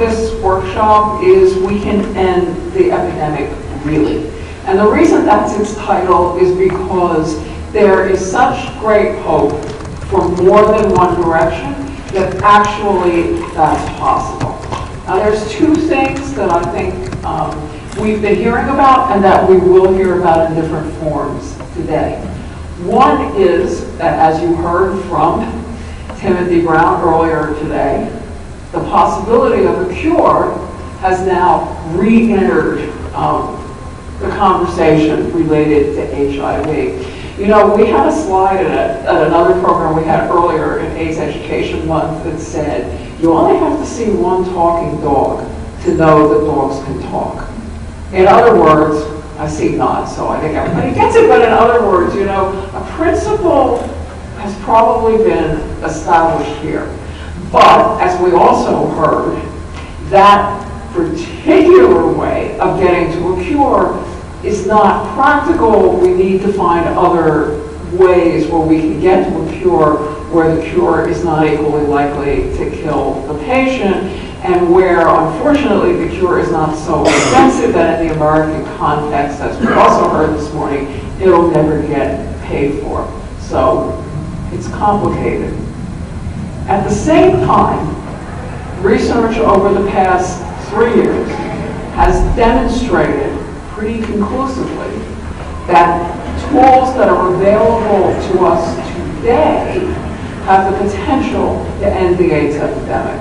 this workshop is We Can End the Epidemic Really. And the reason that's its title is because there is such great hope for more than one direction that actually that's possible. Now, there's two things that I think um, we've been hearing about and that we will hear about in different forms today. One is that, as you heard from Timothy Brown earlier today, the possibility of a cure has now re-entered um, the conversation related to HIV. You know, we had a slide at, a, at another program we had earlier in AIDS Education Month that said, you only have to see one talking dog to know that dogs can talk. In other words, I see nods, so I think everybody gets it, but in other words, you know, a principle has probably been established here. But, as we also heard, that particular way of getting to a cure is not practical. We need to find other ways where we can get to a cure where the cure is not equally likely to kill the patient and where, unfortunately, the cure is not so expensive that in the American context, as we also heard this morning, it'll never get paid for. So it's complicated. At the same time, research over the past three years has demonstrated pretty conclusively that tools that are available to us today have the potential to end the AIDS epidemic.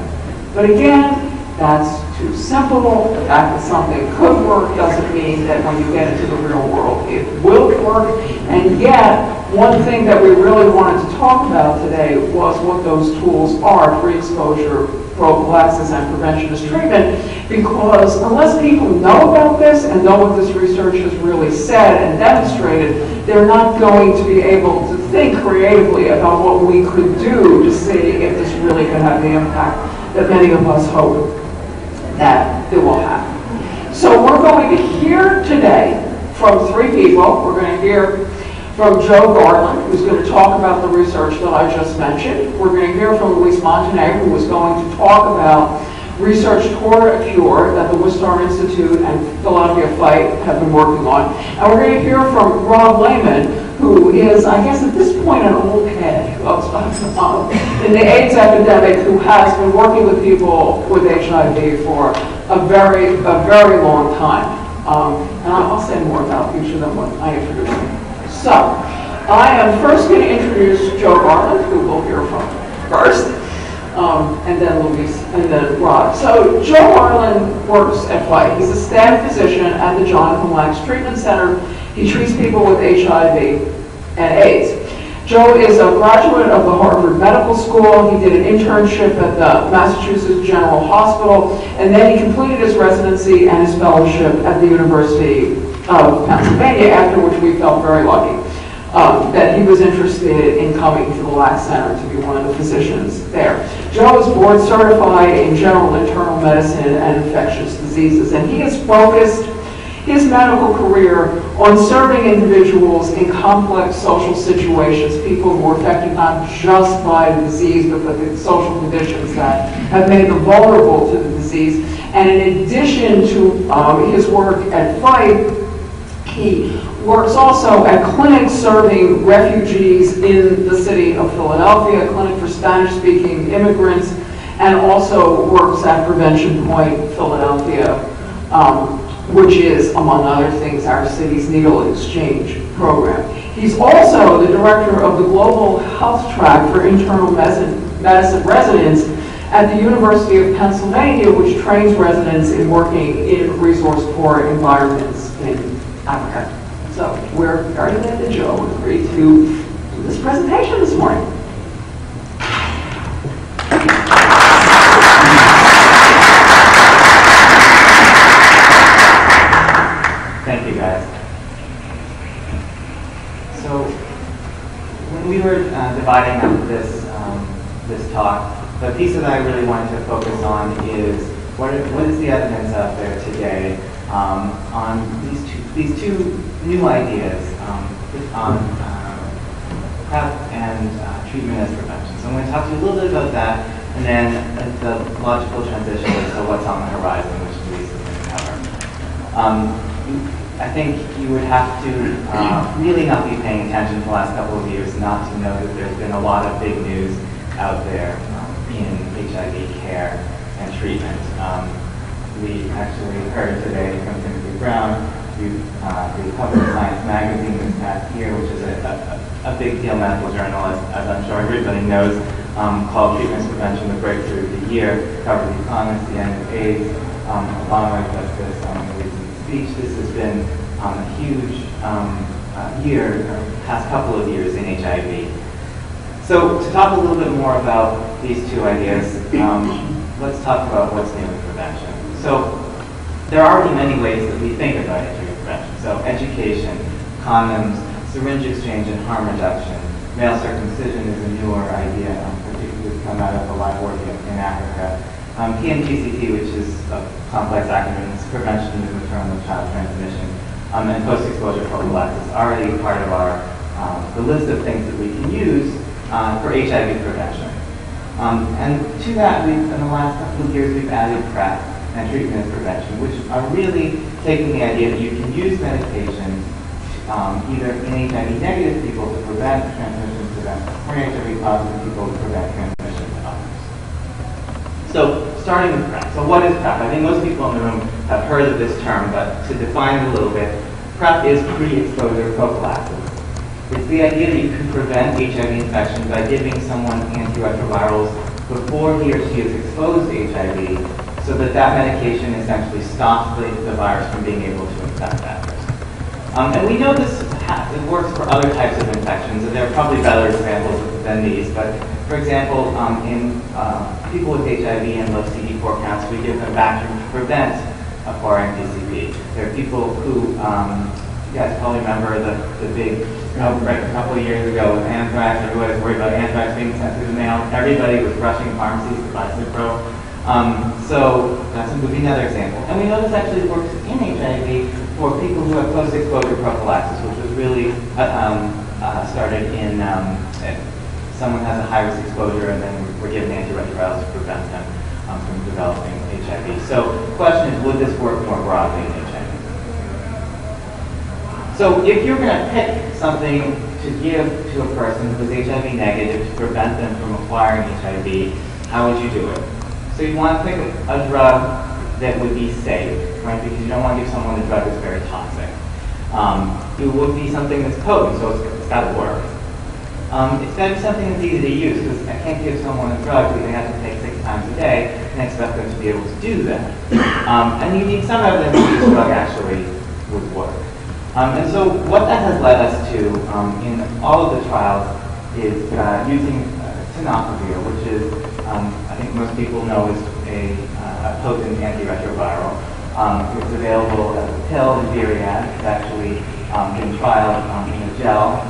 But again, that's too simple. The fact that something could work doesn't mean that when you get into the real world it will work. And yet, one thing that we really wanted to talk about today was what those tools are, pre-exposure, prophylaxis, and prevention as treatment, because unless people know about this and know what this research has really said and demonstrated, they're not going to be able to think creatively about what we could do to see if this really could have the impact that many of us hope that it will happen. So we're going to hear today from three people. We're going to hear from Joe Garland, who's going to talk about the research that I just mentioned. We're going to hear from Luis Montaner, who is going to talk about research toward a cure that the Wistar Institute and Philadelphia Fight have been working on. And we're going to hear from Rob Lehman, who is, I guess at this point, an old head in the AIDS epidemic who has been working with people with HIV for a very, a very long time. Um, and I'll say more about of them when I introduce them. So, I am first going to introduce Joe Garland, who we'll hear from first, um, and then Luis, and then Rod. So, Joe Garland works at White. He's a staff physician at the Jonathan Lax Treatment Center he treats people with HIV and AIDS. Joe is a graduate of the Harvard Medical School. He did an internship at the Massachusetts General Hospital, and then he completed his residency and his fellowship at the University of Pennsylvania, after which we felt very lucky um, that he was interested in coming to the Lax Center to be one of the physicians there. Joe is board certified in general internal medicine and infectious diseases, and he is focused his medical career on serving individuals in complex social situations, people who are affected not just by the disease, but by the social conditions that have made them vulnerable to the disease. And in addition to um, his work at FIGHT, he works also at clinics serving refugees in the city of Philadelphia, a clinic for Spanish-speaking immigrants, and also works at Prevention Point Philadelphia, um, which is, among other things, our city's needle exchange program. He's also the director of the Global Health Track for Internal Medicine Residents at the University of Pennsylvania, which trains residents in working in resource-poor environments in Africa. So we're very glad that Joe agreed to do this presentation this morning. Uh, dividing up this um, this talk, the piece that I really wanted to focus on is what, what is the evidence out there today um, on these two these two new ideas um, on uh, PrEP and uh, treatment as prevention. So I'm going to talk to you a little bit about that, And then the logical transition is to what's on the horizon, which Luis is going to cover. Um, I think you would have to uh, really not be paying attention for the last couple of years not to know that there's been a lot of big news out there um, in HIV care and treatment. Um, we actually heard today from Timothy Brown, who uh, the cover of Science magazine this past year, which is a, a, a big deal medical journal, as, as I'm sure everybody knows, um, called Treatments Prevention the Breakthrough of the Year, covered the economics, the end of AIDS, um, Obama Justice, um, speech. This has been um, a huge um, uh, year, uh, past couple of years in HIV. So to talk a little bit more about these two ideas, um, let's talk about what's new in prevention. So there are already many ways that we think about HIV prevention. So education, condoms, syringe exchange, and harm reduction. Male circumcision is a newer idea, um, particularly come out of the in, in Africa. Um, PMTCT, which is a complex acronym, is prevention of maternal child transmission, um, and post-exposure prophylaxis, already part of our um, the list of things that we can use uh, for HIV prevention. Um, and to that, we've, in the last couple of years, we've added PrEP and treatment and prevention, which are really taking the idea that you can use medication um, either in HIV negative people to prevent transmission to them, or HIV positive people to prevent transmission. So, starting with PrEP. So, what is PrEP? I think most people in the room have heard of this term, but to define it a little bit, PrEP is pre-exposure prophylaxis. It's the idea that you can prevent HIV infection by giving someone antiretrovirals before he or she is exposed to HIV so that that medication essentially stops the, the virus from being able to infect that person. Um, and we know this it works for other types of infections, and there are probably better examples than these. But for example, um, in uh, people with HIV and low CD4 counts, we give them Bactrim to prevent acquiring PCP. There are people who, um, you guys probably remember the, the big outbreak a couple of years ago with anthrax. Everybody was worried about anthrax being sent through the mail. Everybody was rushing pharmacies to buy Cipro. Um, so that would be another example. And we know this actually works in HIV for people who have post-exposure prophylaxis, which was really uh, um, uh, started in um, someone has a high-risk exposure and then we're given antiretrovirals to prevent them um, from developing HIV. So the question is, would this work more broadly in HIV? So if you're going to pick something to give to a person who is HIV negative to prevent them from acquiring HIV, how would you do it? So you want to pick a drug that would be safe, right? Because you don't want to give someone a drug that's very toxic. Um, it would be something that's potent, so it's, it's got to work. Um, it's got to be something that's easy to use, because I can't give someone a drug that they have to take six times a day and expect them to be able to do that. Um, and you need some evidence that this drug actually would work. Um, and so what that has led us to um, in all of the trials is uh, using uh, tenofovir, which is, um, I think most people know, is a a potent antiretroviral. Um, it's available as a pill in Viread. It's actually been trialed in a gel,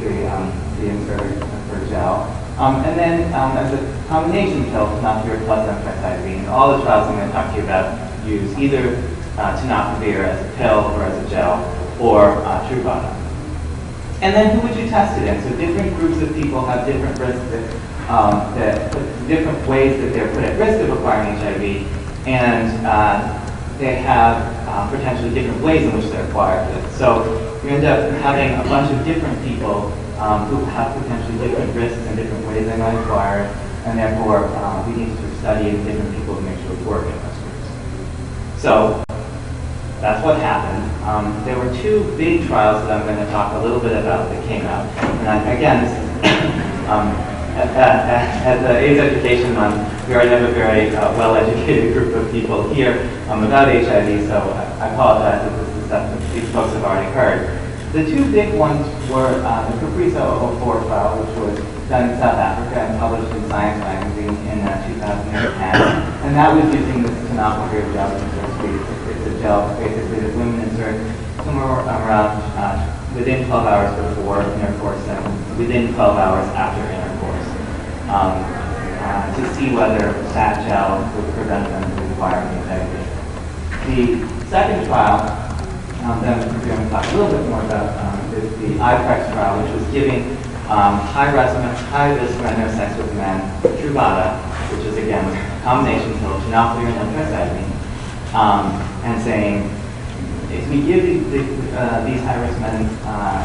the, um, the insert for gel. Um, and then um, as a combination pill, tenofovir plus emtricitabine. All the trials I'm going to talk to you about use either uh, tenofovir as a pill or as a gel, or uh, Truvada. And then who would you test it in? So different groups of people have different risks that um, that different ways that they're put at risk of acquiring HIV, and uh, they have uh, potentially different ways in which they're acquired. So you end up having a bunch of different people um, who have potentially different risks and different ways they might acquire it, and therefore uh, we need to sort of study different people to make sure in those groups. So that's what happened. Um, there were two big trials that I'm going to talk a little bit about that came out. And I, again, um, at, at, at, the AIDS Education Month, we already have a very uh, well-educated group of people here um, about HIV, so I, I apologize if this is stuff that these folks have already heard. The two big ones were uh, the Caprisa 04 trial, which was done in South Africa and published in Science magazine in uh, 2010. And that was using this tenofovir gel, it's a gel basically that women insert somewhere around uh, within 12 hours before intercourse and within 12 hours after intercourse um, uh, to see whether SAT gel would prevent them from acquiring HIV. The second trial um, that we're going to talk a little bit more about um, the IPREX trial, which was giving um, high risk high risk men who sex with men Truvada which is again a combination pill, tenofovir and emtricitabine, um, and saying if we give the, the, uh, these high-risk men uh,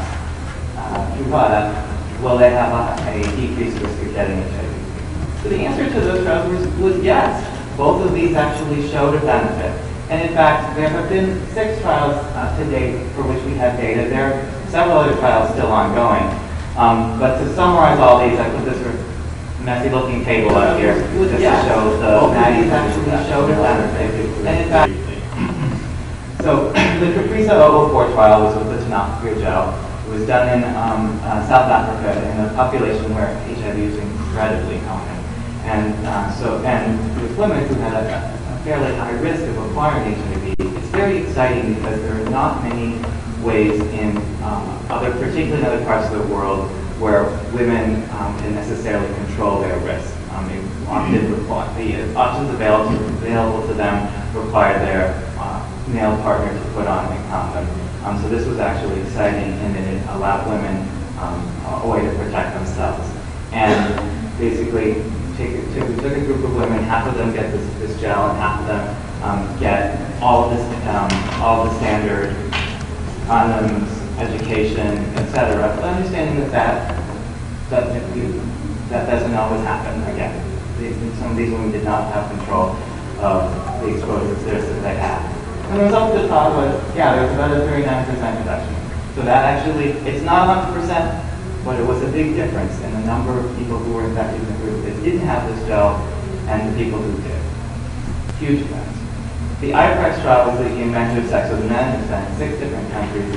uh, Truvada, will they have a, a decreased risk of getting HIV? So the answer to those trials was, was yes. Both of these actually showed a benefit. And in fact, there have been six trials uh, to date for which we have data. There are several other trials still ongoing. Um, but to summarize all these, I put this sort of messy looking table up here just to show the, both of these actually showed. And in fact, so the Caprisa 004 trial was with the tenofovir gel. It was done in um, uh, South Africa in a population where HIV is incredibly common. And uh, so, and with women who had a fairly high risk of acquiring HIV, it's very exciting because there are not many ways in um, other, particularly in other parts of the world, where women um, can necessarily control their risk. Um, they often require, the options available available to them require their uh, male partner to put on a condom. Um, so this was actually exciting and it allowed women um, a way to protect themselves. And basically, take, took, took a group of women, half of them get this, this gel and half of them um, get all of this, um, all the standard condoms, education, etc. But understanding that that doesn't, that doesn't always happen. Again, these, some of these women did not have control of the exposures that they had. And the result of the trial was, yeah, there was about a 39% reduction. So that actually, it's not 100%, but it was a big difference in the number of people who were infected in the group that didn't have this gel and the people who did. Huge difference. The IPREX trial was the invention of sex with men. In six different countries,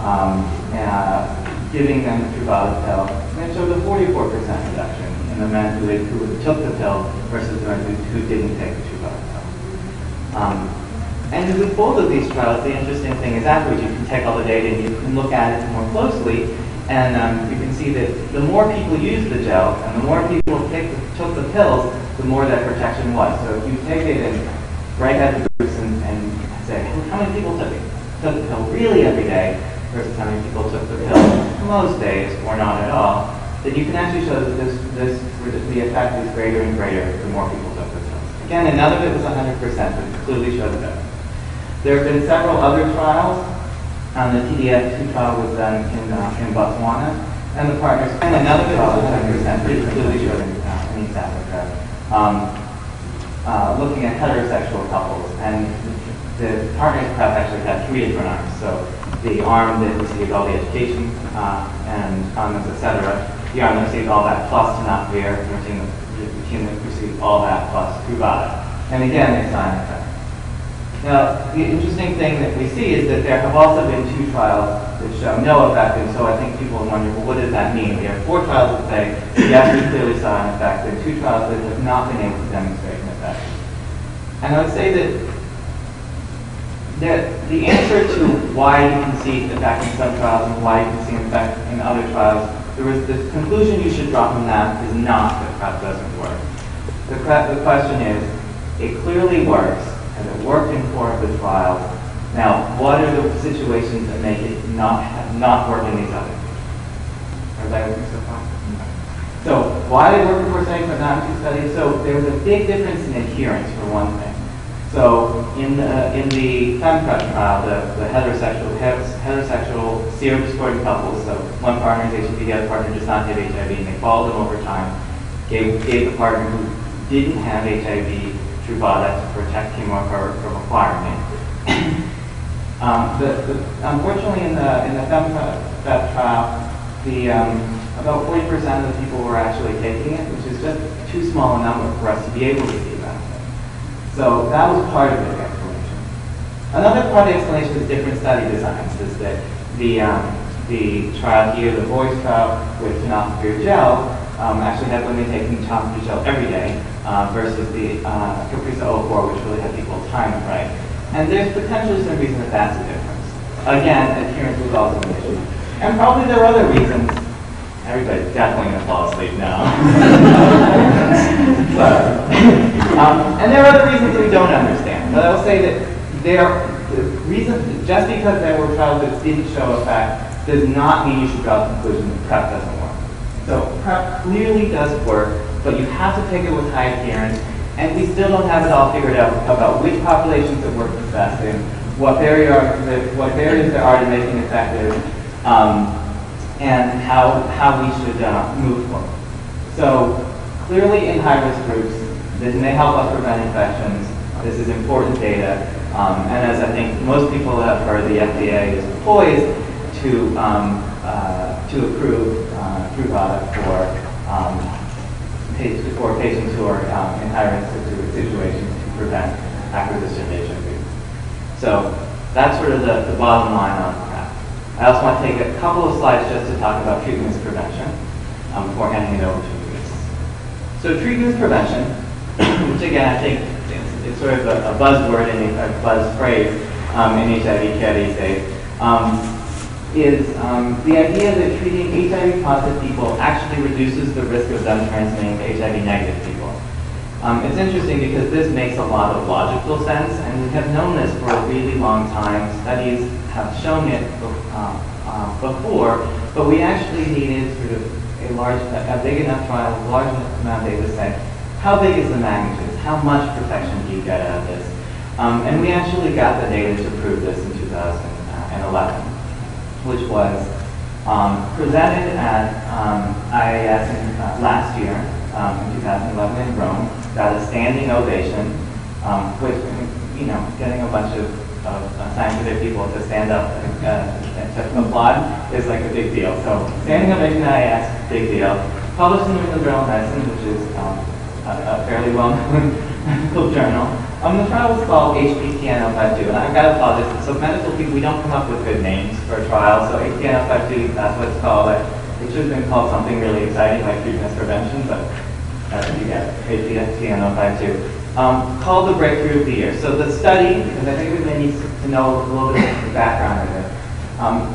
um, uh, giving them the Truvada pill. And it showed a 44% reduction in the men who, who took the pill versus the men who, who didn't take the Truvada pill. Um, and with both of these trials, the interesting thing is afterwards you can take all the data and you can look at it more closely, and um, you can see that the more people used the gel and the more people take, took the pills, the more that protection was. So if you take it and break out the groups and, and say, how many people took it? Took the pill really every day versus how many people took the pill most days or not at all, then you can actually show that this, this the effect is greater and greater the more people took the pills. Again, and none of it was 100%, but it clearly showed that. There have been several other trials. Um, the TDF2 trial was done in, uh, in Botswana, and the partners, and another trial was 100%, which clearly showed in, uh, in East Africa, um, uh, looking at heterosexual couples. And the partners perhaps actually had three different arms. So the arm that received all the education uh, and condoms, etc. The arm that received all that plus tenofovir, and the team that received all that plus Truvada. And again, they effect. Now, the interesting thing that we see is that there have also been two trials that show no effect, and so I think people wonder, well, what does that mean? We have four trials that say, yes, we clearly saw an effect, and two trials that have not been able to demonstrate an effect. And I would say that that the answer to why you can see effect in some trials and why you can see an effect in other trials, there the conclusion you should draw from that is not that PrEP doesn't work. The, the question is, it clearly works, and it worked in four of the trials. Now, what are the situations that make it not not work in these other? Everybody with me so far? Mm-hmm. So, why did it work in four studies but not in two studies? So, there was a big difference in adherence, for one thing. So in the, in the FemPrep trial, the, the heterosexual, heterosexual serodiscordant couples, so one partner is HIV, the other partner does not have HIV, and they followed them over time, gave, gave the partner who didn't have HIV To protect him from acquiring it. um, the, the, unfortunately, in the, in the FemPrep trial, the, um, about 40% of the people were actually taking it, which is just too small a number for us to be able to see that. so that was part of the explanation. Another part of the explanation is different study designs, is that the, um, the trial here, the VOICE trial with tenofovir gel, um, actually had women taking tenofovir gel every day uh, versus the uh, Caprisa 04, which really had equal time right. And there's potentially some reason that that's a difference. Again, adherence was also an issue. And probably there are other reasons. Everybody's definitely going to fall asleep now. but, um, and there are other reasons that we don't understand. But I will say that there, the reason, just because there were trials that didn't show effect, does not mean you should draw the conclusion that PrEP doesn't work. So PrEP clearly does work but you have to pick it with high adherence. And we still don't have it all figured out about which populations it works best in, what barrier, what barriers there are to making it effective, um, and how, how we should uh, move forward. So clearly in high-risk groups, this may help us prevent infections. This is important data. Um, and as I think most people have heard, the FDA is poised to, um, uh, to approve uh, Truvada for, um, for patients who are um, in high-risk situations to prevent acquisition of HIV. So that's sort of the, the bottom line on that. I also want to take a couple of slides just to talk about treatment prevention um, before handing it over to Luis. So treatment prevention, which again I think it's, it's sort of a, a buzzword and a buzz phrase um, in HIV care these days, um, is um, the idea that treating HIV positive people actually reduces the risk of them transmitting to HIV negative people. Um, it's interesting because this makes a lot of logical sense, and we have known this for a really long time. Studies have shown it uh, uh, before, but we actually needed sort of a large, a big enough trial, a large enough amount of data set. how big is the magnitude? How much protection do you get out of this? Um, and we actually got the data to prove this in 2011, which was um, presented at um, IAS in, uh, last year, um, in 2011 in Rome, got a standing ovation, um, which, you know, getting a bunch of, of uh, scientific people to stand up and, uh, and to applaud is like a big deal. So standing ovation at IAS, big deal. Published in the New England Journal of Medicine, which is um, a, a fairly well-known journal. Um, the trial was called HPTN-052, and I've got to apologize. So medical people, we don't come up with good names for a trial. So HPTN-052, that's what it's called. It, it should have been called something really exciting like treatment prevention, but that's what you get, HPTN-052. Um, called the Breakthrough of the Year. So the study, because I think everybody needs to know a little bit of the background of it, um,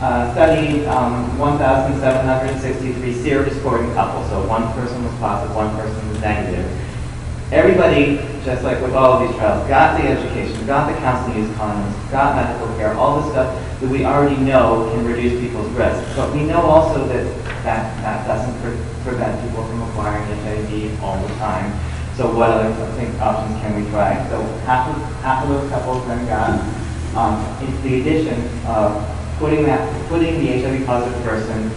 uh, studied um, 1,763 serodiscordant couples. So one person was positive, one person was negative. Everybody, just like with all of these trials, got the education, got the counseling use condoms, got medical care, all the stuff that we already know can reduce people's risk. But we know also that that, that doesn't pre prevent people from acquiring HIV all the time. So what other options can we try? So half of, half of those couples then got um, the addition of putting that putting the HIV positive person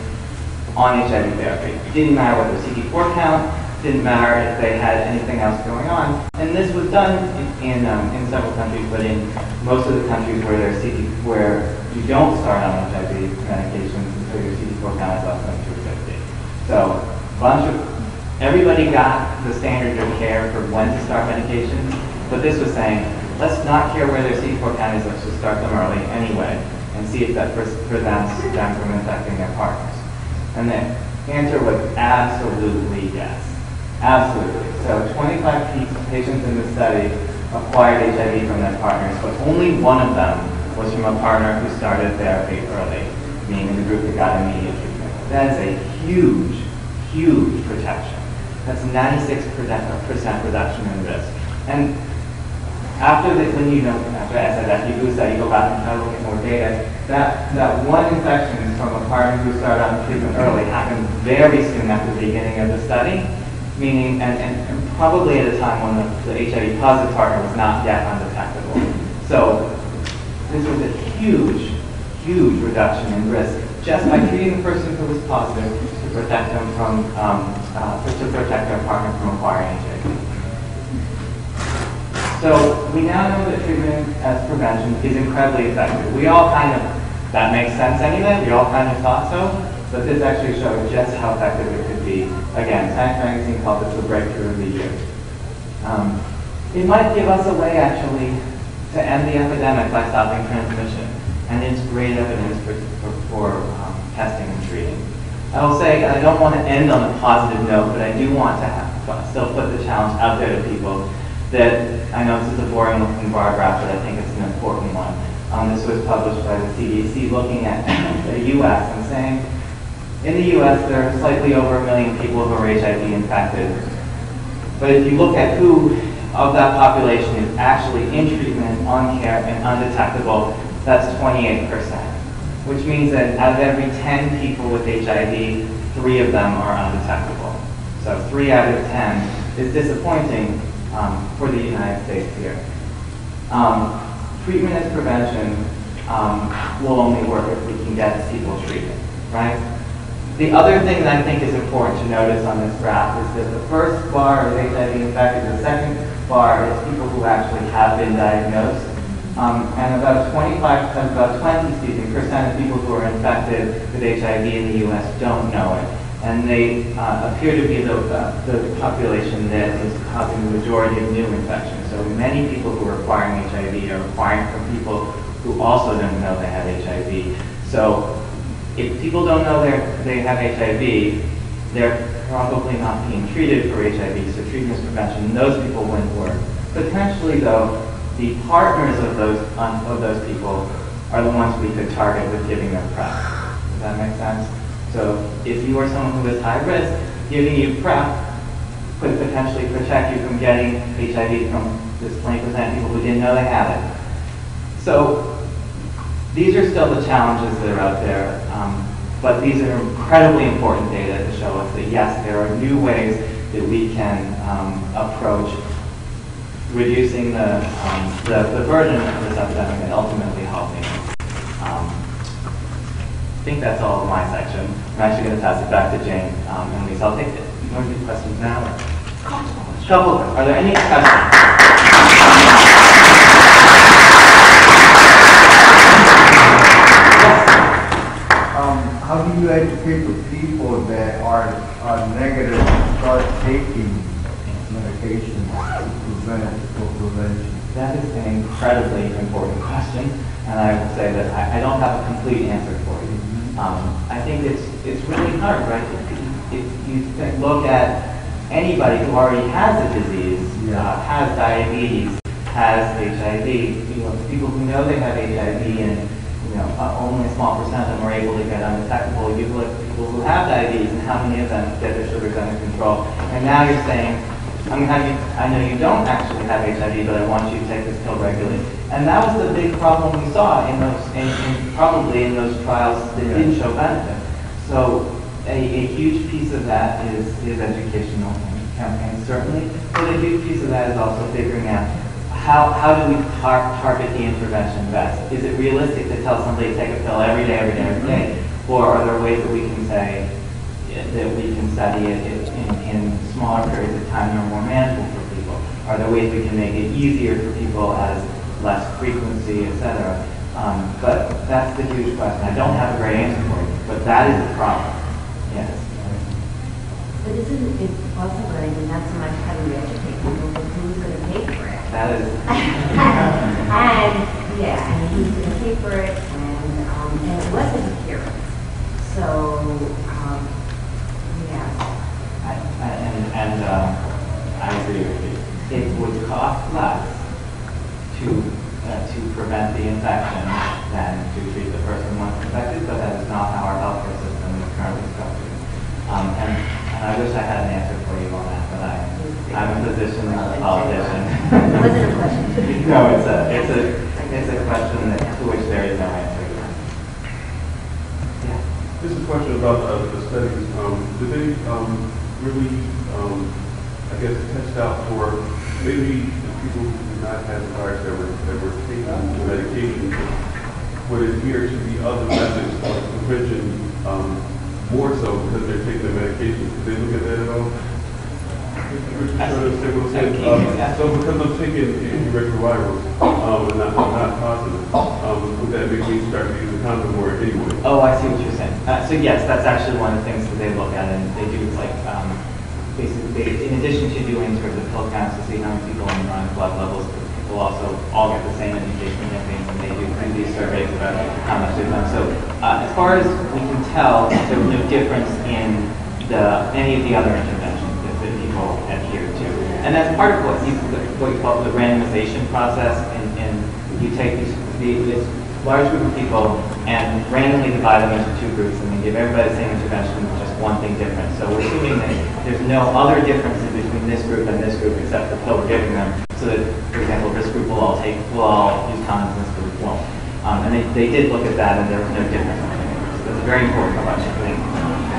on HIV therapy. It didn't matter what their CD4 count, didn't matter if they had anything else going on. And this was done in, in, um, in several countries, but in most of the countries where there's CD, where you don't start on HIV medications until your CD4 count is less than 250. So a bunch of, everybody got the standard of care for when to start medications, but this was saying, let's not care where their CD4 count is, let's just start them early anyway, and see if that prevents them from infecting their partners. And the answer was absolutely yes. Absolutely. So 25 patients in the study acquired HIV from their partners, but only one of them was from a partner who started therapy early, meaning the group that got immediate treatment. That is a huge, huge protection. That's 96% reduction in risk. And after the, when you know, after that, you do that, you go back and try to look at more data, that, that one infection from a partner who started on treatment early happened very soon after the beginning of the study meaning, and, and, and, probably at a time when the, the HIV positive partner was not yet undetectable. So this was a huge, huge reduction in risk just by treating the person who was positive to protect them from, um, uh, to protect their partner from acquiring HIV. So we now know that treatment as prevention is incredibly effective. We all kind of, that makes sense anyway, we all kind of thought so, but this actually showed just how effective it could be. Again, Science Magazine called this the breakthrough of the year. Um, it might give us a way, actually, to end the epidemic by stopping transmission, and it's great evidence for, for, for um, testing and treating. I will say, I don't want to end on a positive note, but I do want to have, still put the challenge out there to people that, I know this is a boring looking bar graph, but I think it's an important one. Um, this was published by the CDC looking at the U.S. and saying, in the U.S., there are slightly over a million people who are HIV infected. But if you look at who of that population is actually in treatment, on care, and undetectable, that's 28%. Which means that out of every 10 people with HIV, three of them are undetectable. So three out of 10 is disappointing um, for the United States here. Um, treatment as prevention um, will only work if we can get people treated, right? The other thing that I think is important to notice on this graph is that the first bar is HIV infected, the second bar is people who actually have been diagnosed. Um, and about 25, about 20 excuse me, percent of people who are infected with HIV in the U.S. don't know it. And they uh, appear to be the, uh, the population that is causing the majority of new infections. So many people who are acquiring HIV are acquiring from people who also don't know they have HIV. So if people don't know they have HIV, they're probably not being treated for HIV, so treatment is prevention, those people wouldn't work. Potentially, though, the partners of those, of those people are the ones we could target with giving them PrEP. Does that make sense? So if you are someone who is high risk, giving you PrEP could potentially protect you from getting HIV from this 20% of people who didn't know they had it. So these are still the challenges that are out there, um, but these are incredibly important data to show us that yes, there are new ways that we can um, approach reducing the, um, the, the, burden of this epidemic and ultimately helping. Um, I think that's all of my section. I'm actually going to pass it back to Jane um, and Lisa. I'll take it. You want to do questions now? Couple. Are there any questions? You educate the people that are, are negative to start taking medication to prevent for prevention? That is an incredibly important question, and I will say that I, I don't have a complete answer for you. Mm-hmm. Um, I think it's it's really hard, right? If, if you look at anybody who already has a disease, yeah. uh, has diabetes, has HIV, you know, people who know they have HIV and know, uh, only a small percent of them are able to get undetectable. You look at people who have diabetes and how many of them get their sugars under control. And now you're saying, gonna have you, I know you don't actually have HIV, but I want you to take this pill regularly. And that was the big problem we saw in those, in, in probably in those trials that yeah. didn't show benefit. So a, a huge piece of that is, is educational campaigns, certainly, but a huge piece of that is also figuring out how, how do we tar target the intervention best? Is it realistic to tell somebody to take a pill every day, every day, every day? Or are there ways that we can say that we can study it in, in smaller periods of time that are more manageable for people? Are there ways we can make it easier for people as less frequency, et cetera? Um, but that's the huge question. I don't have a great answer for you, but that is the problem. Yes. But isn't it also going to not so much how do we educate people, but who's going to pay for it? That is. and yeah, and he was going to pay for it, and um, and it wasn't adherence. So um, yeah. I, and and uh, I agree with you. It would cost less to uh, to prevent the infection than to treat the person once infected, but that is not how our healthcare system is currently structured. Um, and, and I wish I had an answer for you on that, but I I'm a physician, not a politician. Was it a question? no, it's a, it's a, it's a question that, to which there is no answer. Yeah. This is a question about uh, the studies. Um, did they um, really, um, I guess, test out for maybe the people who did not have the virus that were, that were taking the medication would adhere to the other methods of prevention um, more so because they're taking the medication? Did they look at that at all? Um, so because I'm taking antiretrovirals, um, and not, not positive, um, would that make me start use condom more anyway? Oh, I see what you're saying. Uh, so yes, that's actually one of the things that they look at, and they do like, um, basically, they, in addition to doing sort of the pill counts to see how many people are on blood levels, people also all get the same education campaigns, and they do, these surveys about how much they've done. So uh, as far as we can tell, there was no difference in the, any of the other interventions people adhere to. And that's part of what you, what you call the randomization process, and, and you take this large group of people and randomly divide them into two groups and then give everybody the same intervention just one thing different. So we're assuming that there's no other differences between this group and this group except the pill we're giving them. So that, for example, this group will all take, will all use condoms and this group won't. Um, and they, they did look at that and there was no difference. So that's a very important question.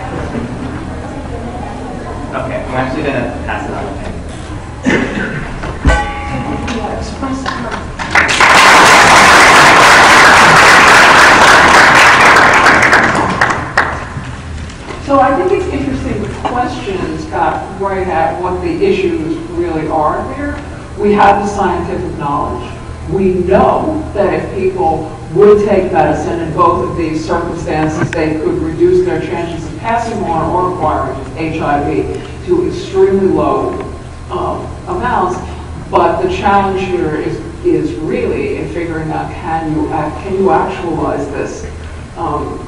Okay, I'm actually gonna pass it on. So I think it's interesting, the questions got right at what the issues really are there. We have the scientific knowledge. We know that if people would take medicine in both of these circumstances, they could reduce their chances passing on or acquiring HIV to extremely low um, amounts. But the challenge here is, is really in figuring out, can you, can you actualize this? um,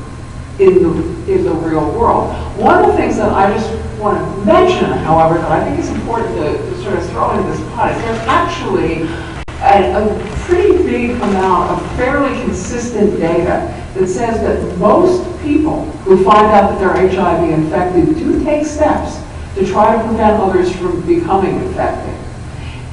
in the, in the real world. One of the things that I just want to mention, however, that I think is important to, to sort of throw into this pot, is there's actually a, a pretty big amount of fairly consistent data that says that most people who find out that they're HIV infected do take steps to try to prevent others from becoming infected.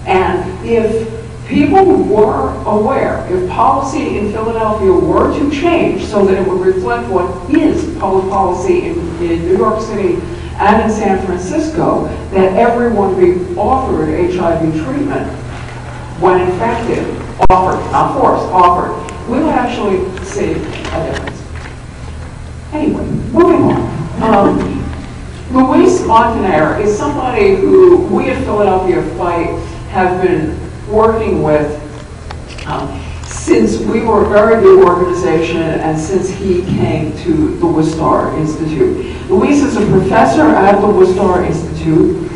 And if people were aware, if policy in Philadelphia were to change so that it would reflect what is public policy in, in New York City and in San Francisco, that everyone be offered HIV treatment when infected, offered, not forced, offered, we would actually see a difference. Anyway, moving on. Um, Luis Montaner is somebody who we at Philadelphia Fight have been working with um, since we were a very new organization and since he came to the Wistar Institute. Luis is a professor at the Wistar Institute,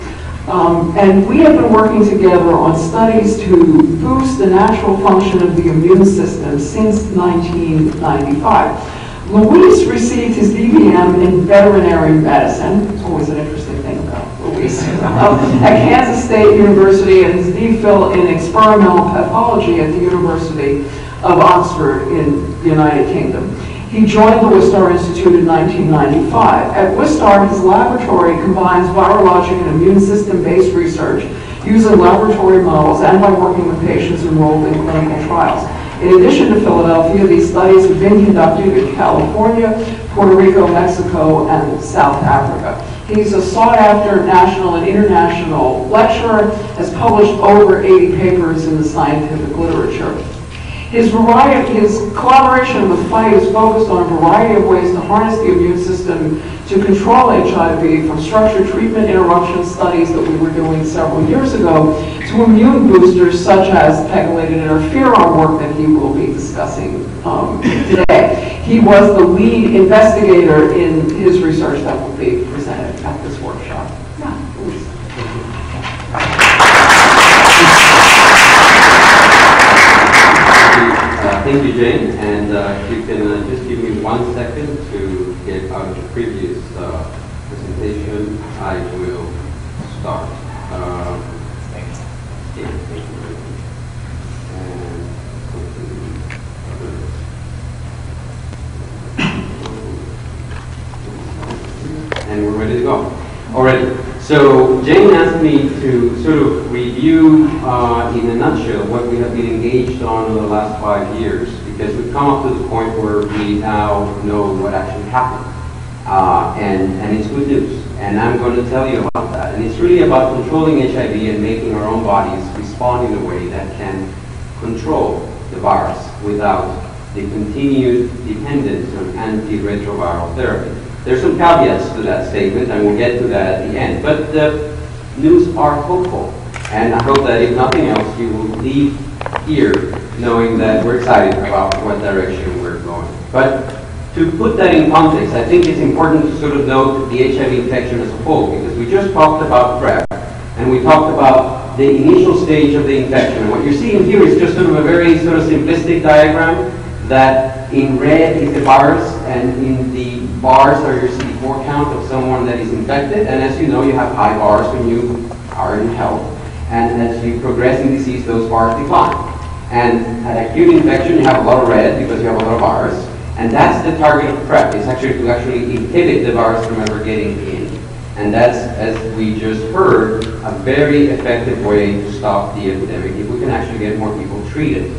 um, and we have been working together on studies to boost the natural function of the immune system since 1995. Luis received his DVM in veterinary medicine. It's always an interesting thing about Luis. um, at Kansas State University and his DPhil in experimental pathology at the University of Oxford in the United Kingdom. He joined the Wistar Institute in 1995. At Wistar, his laboratory combines virologic and immune system-based research using laboratory models and by working with patients enrolled in clinical trials. In addition to Philadelphia, these studies have been conducted in California, Puerto Rico, Mexico, and South Africa. He's a sought-after national and international lecturer, has published over 80 papers in the scientific literature. His variety, his collaboration with FIGHT is focused on a variety of ways to harness the immune system to control HIV, from structured treatment interruption studies that we were doing several years ago, to immune boosters such as pegylated interferon work that he will be discussing um, today. He was the lead investigator in his research that will be presented Thank you, Jane, and uh, if you can uh, just give me one second to get out of the previous uh, presentation, I will start. Um, yeah, thank you very much. And And we're ready to go. Already. So Jane asked me to sort of review uh, in a nutshell what we have been engaged on in the last five years, because we've come up to the point where we now know what actually happened. Uh, and, and it's good news. And I'm going to tell you about that. And it's really about controlling HIV and making our own bodies respond in a way that can control the virus without the continued dependence on antiretroviral therapy. There's some caveats to that statement, and we'll get to that at the end. But the news are hopeful, and I hope that if nothing else, you will leave here knowing that we're excited about what direction we're going. But to put that in context, I think it's important to sort of note the HIV infection as a whole, because we just talked about PrEP, and we talked about the initial stage of the infection. And what you're seeing here is just sort of a very sort of simplistic diagram that in red is the virus, and in the bars are your CD4 count of someone that is infected. And as you know, you have high bars when you are in health. And as you progress in disease, those bars decline. And at acute infection, you have a lot of red because you have a lot of bars, And that's the target of PrEP. It's actually to actually inhibit the virus from ever getting in. And that's, as we just heard, a very effective way to stop the epidemic if we can actually get more people treated.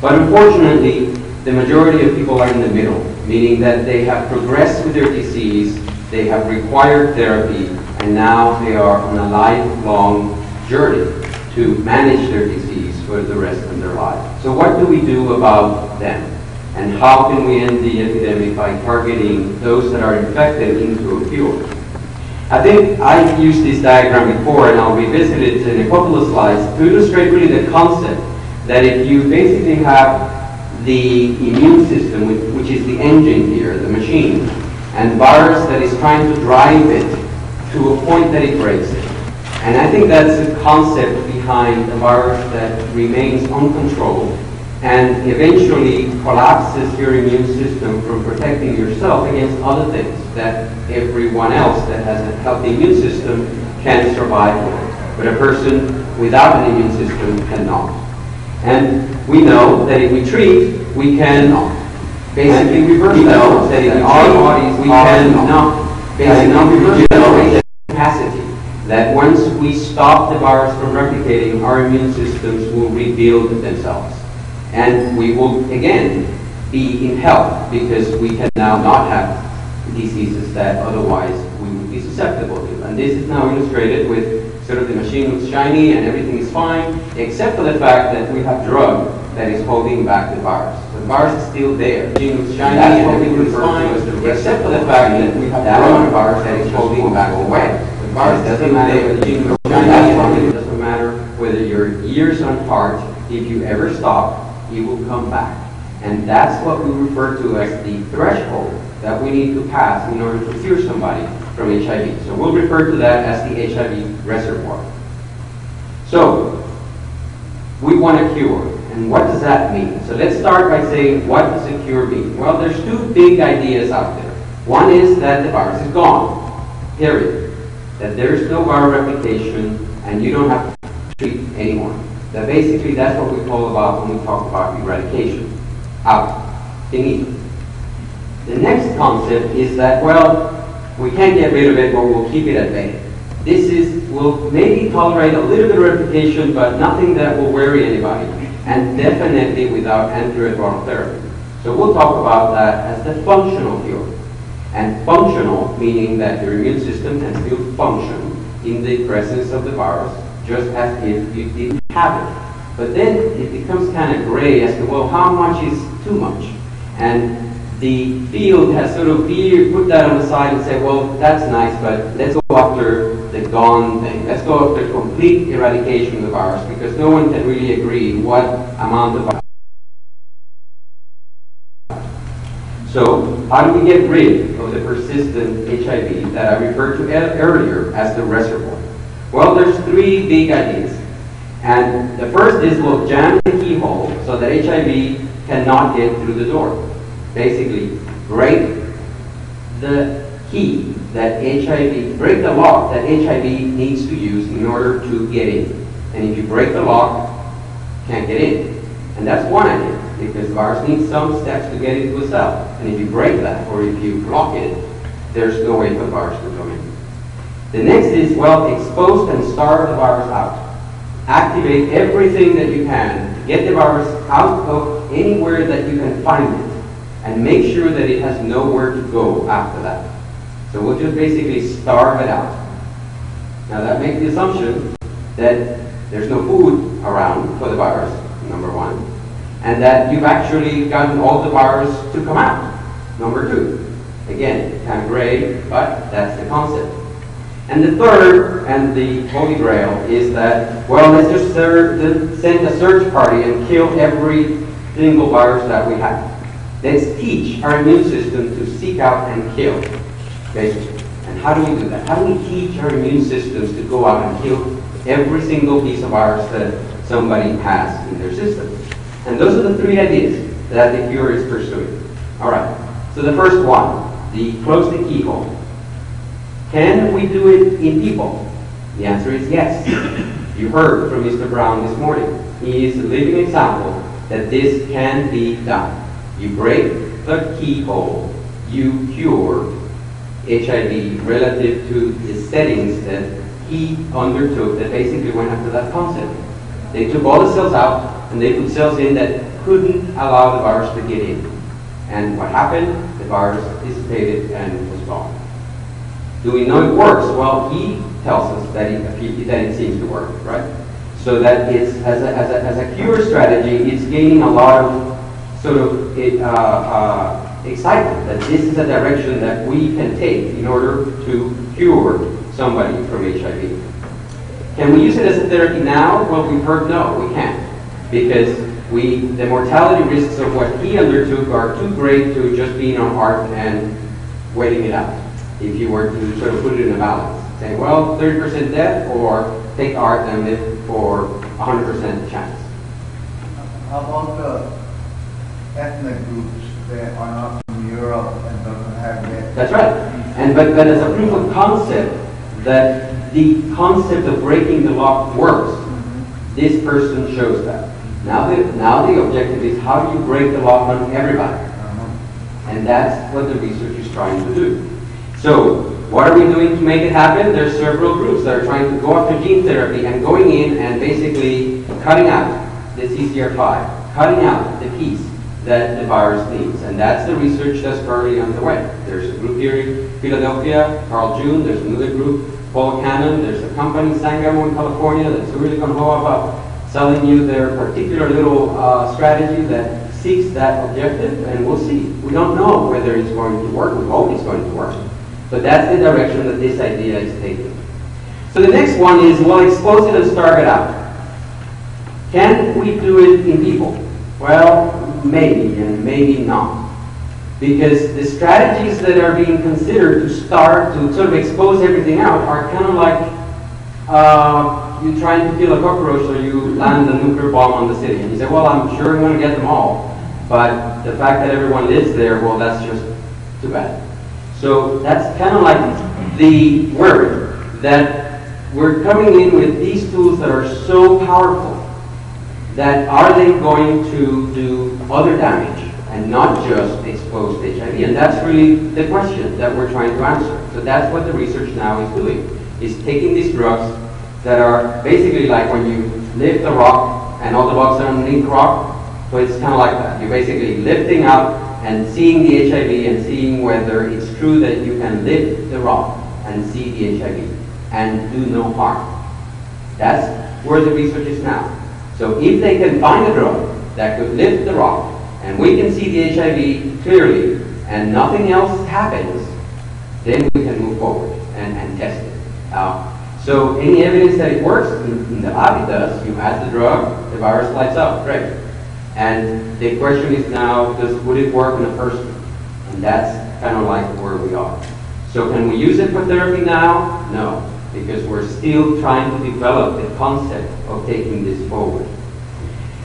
But unfortunately, the majority of people are in the middle, meaning that they have progressed with their disease, they have required therapy, and now they are on a lifelong journey to manage their disease for the rest of their lives. So what do we do about them? And how can we end the epidemic by targeting those that are infected into a cure? I think I've used this diagram before, and I'll revisit it in a couple of slides to illustrate really the concept that if you basically have the immune system, which, is the engine here, the machine, and virus that is trying to drive it to a point that it breaks it. And I think that's the concept behind a virus that remains uncontrolled and eventually collapses your immune system from protecting yourself against other things that everyone else that has a healthy immune system can survive with. But a person without an immune system cannot. And we know that if we treat, we can basically reverse we know that in our bodies we cannot basically reverse regenerate capacity. That once we stop the virus from replicating, our immune systems will rebuild themselves. And we will, again, be in health because we can now not have diseases that otherwise we would be susceptible to. And this is now illustrated with sort of the machine looks shiny and everything is fine, except for the fact that we have drug that is holding back the virus. The virus is still there. The machine looks shiny and everything is fine, except for the fact that we have that virus that is holding back the way. The virus doesn't matter whether the machine looks shiny and everything doesn't matter whether your ears on ART, if you ever stop, it will come back. And that's what we refer to as the threshold that we need to pass in order to cure somebody from HIV. So we'll refer to that as the HIV reservoir. So, we want a cure. And what does that mean? So let's start by saying, what does a cure mean? Well, there's two big ideas out there. One is that the virus is gone, period. That there is no viral replication and you don't have to treat anyone. That basically that's what we call about when we talk about eradication. Out. Finito. The next concept is that, well, we can't get rid of it, but we'll keep it at bay. This is, will maybe tolerate a little bit of replication, but nothing that will worry anybody, and definitely without antiretroviral therapy. So we'll talk about that as the functional cure. And functional, meaning that your immune system can still function in the presence of the virus, just as if you didn't have it. But then it becomes kind of gray as to, well, how much is too much? And the field has sort of put that on the side and said, well, that's nice, but let's go after the gone thing. Let's go after complete eradication of the virus because no one can really agree what amount of virus. So, how do we get rid of the persistent HIV that I referred to earlier as the reservoir? Well, there's three big ideas. And the first is we'll jam the keyhole so that HIV cannot get through the door. Basically, break the key that HIV, break the lock that HIV needs to use in order to get in. And if you break the lock, can't get in. And that's one idea, because the virus needs some steps to get into a cell. And if you break that, or if you block it, there's no way for the virus to come in. The next is, well, expose and starve the virus out. Activate everything that you can to get the virus out of anywhere that you can find it. And make sure that it has nowhere to go after that. So we'll just basically starve it out. Now that makes the assumption that there's no food around for the virus, number one, and that you've actually gotten all the virus to come out, number two. Again, kind of gray, but that's the concept. And the third, and the holy grail, is that, well, let's just send a search party and kill every single virus that we have. Let's teach our immune system to seek out and kill. Okay? And how do we do that? How do we teach our immune systems to go out and kill every single piece of virus that somebody has in their system? And those are the three ideas that the cure is pursuing. All right. So the first one, the close the keyhole. Can we do it in people? The answer is yes. You heard from Mr. Brown this morning. He is a living example that this can be done. You break the keyhole, you cure HIV relative to the settings that he undertook that basically went after that concept. They took all the cells out and they put cells in that couldn't allow the virus to get in. And what happened? The virus dissipated and was gone. Do we know it works? Well, he tells us that it, that it seems to work, right? So that it's, as a, as a, as a cure strategy, it's gaining a lot of sort of it, uh, uh, that this is a direction that we can take in order to cure somebody from HIV. Can we use it as a therapy now? Well, we've heard no, we can't. Because we, the mortality risks of what he undertook are too great to just being on ART and waiting it out. If you were to sort of put it in a balance, say, well, 30% death or take ART and live for 100% chance. How about the ethnic groups that are not from Europe and doesn't have that? That's right. And but, but as a proof of concept that the concept of breaking the lock works, this person shows that. Now the, now the objective is how do you break the lock on everybody? Uh-huh. And that's what the research is trying to do. So, what are we doing to make it happen? There's several groups that are trying to go after gene therapy and going in and basically cutting out the CCR5, cutting out the piece that the virus needs. And that's the research that's currently underway. There's a group here in Philadelphia, Carl June, there's another group, Paula Cannon, there's a company, Sangamo in California, that's really going to go about selling you their particular little uh, strategy that seeks that objective, and we'll see. We don't know whether it's going to work. We hope it's going to work. But that's the direction that this idea is taking. So the next one is, well, expose it and starve it out. Can we do it in people? Well, maybe and maybe not. Because the strategies that are being considered to start, to sort of expose everything out, are kind of like uh, you trying to kill a cockroach so you land a nuclear bomb on the city. And you say, well, I'm sure I'm going to get them all. But the fact that everyone lives there, well, that's just too bad. So that's kind of like the worry that we're coming in with these tools that are so powerful that are they going to do other damage and not just expose HIV? And that's really the question that we're trying to answer. So that's what the research now is doing, is taking these drugs that are basically like when you lift a rock and all the rocks are underneath the rock. So it's kind of like that. You're basically lifting up and seeing the HIV and seeing whether it's true that you can lift the rock and see the HIV and do no harm. That's where the research is now. So if they can find a drug that could lift the rock and we can see the HIV clearly and nothing else happens, then we can move forward and, and test it. Uh, so any evidence that it works, in, the lab it does. You add the drug, the virus lights up, great. And the question is now, does, would it work in a person? And that's kind of like where we are. So can we use it for therapy now? No, because we're still trying to develop the concept of taking this forward.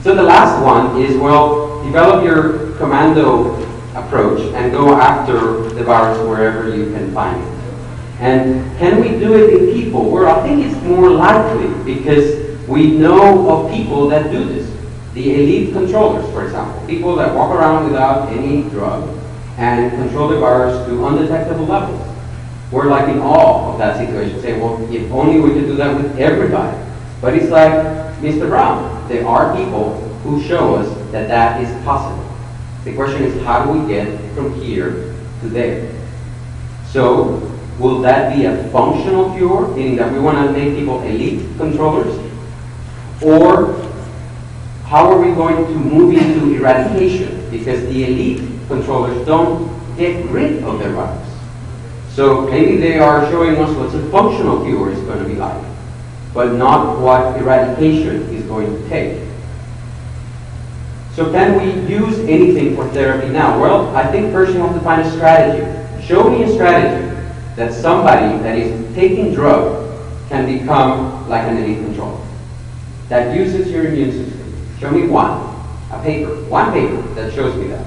So the last one is, well, develop your commando approach and go after the virus wherever you can find it. And can we do it in people? Well, I think it's more likely because we know of people that do this. The elite controllers, for example, people that walk around without any drug and control the virus to undetectable levels. We're like in awe of that situation, saying, well, if only we could do that with everybody. But it's like Mr. Brown. There are people who show us that that is possible. The question is, how do we get from here to there? So, will that be a functional cure, meaning that we want to make people elite controllers? Or how are we going to move into eradication? Because the elite controllers don't get rid of their virus. So maybe they are showing us what a functional cure is going to be like, but not what eradication is going to take. So can we use anything for therapy now? Well, I think first you have to find a strategy. Show me a strategy that somebody that is taking drug can become like an elite controller. That uses your immune system. Show me one, a paper, one paper that shows me that.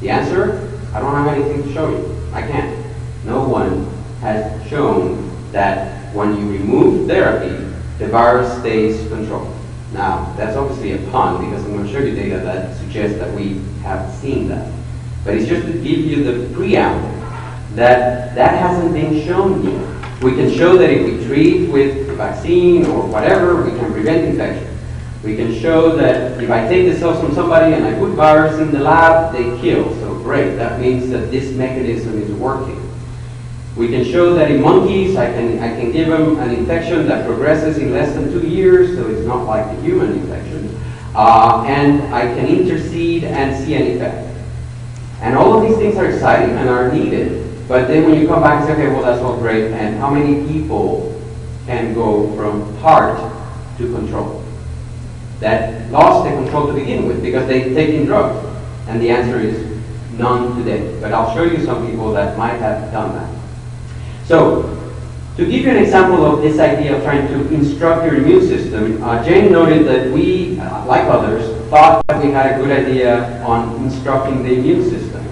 The answer, I don't have anything to show you. I can't. No one has shown that when you remove therapy, the virus stays controlled. Now, that's obviously a pun because I'm going to show you data that suggests that we have seen that. But it's just to give you the preamble that that hasn't been shown yet. We can show that if we treat with vaccine or whatever, we can prevent infection. We can show that if I take the cells from somebody and I put virus in the lab, they kill. So great, that means that this mechanism is working. We can show that in monkeys, I can, I can give them an infection that progresses in less than two years, so it's not like the human infection. Uh, and I can intercede and see an effect. And all of these things are exciting and are needed. But then when you come back and say, okay, well, that's all great, and how many people can go from ART to control? That lost the control to begin with because they've taken drugs. And the answer is none today. But I'll show you some people that might have done that. So, to give you an example of this idea of trying to instruct your immune system, uh, Jane noted that we, uh, like others, thought that we had a good idea on instructing the immune system.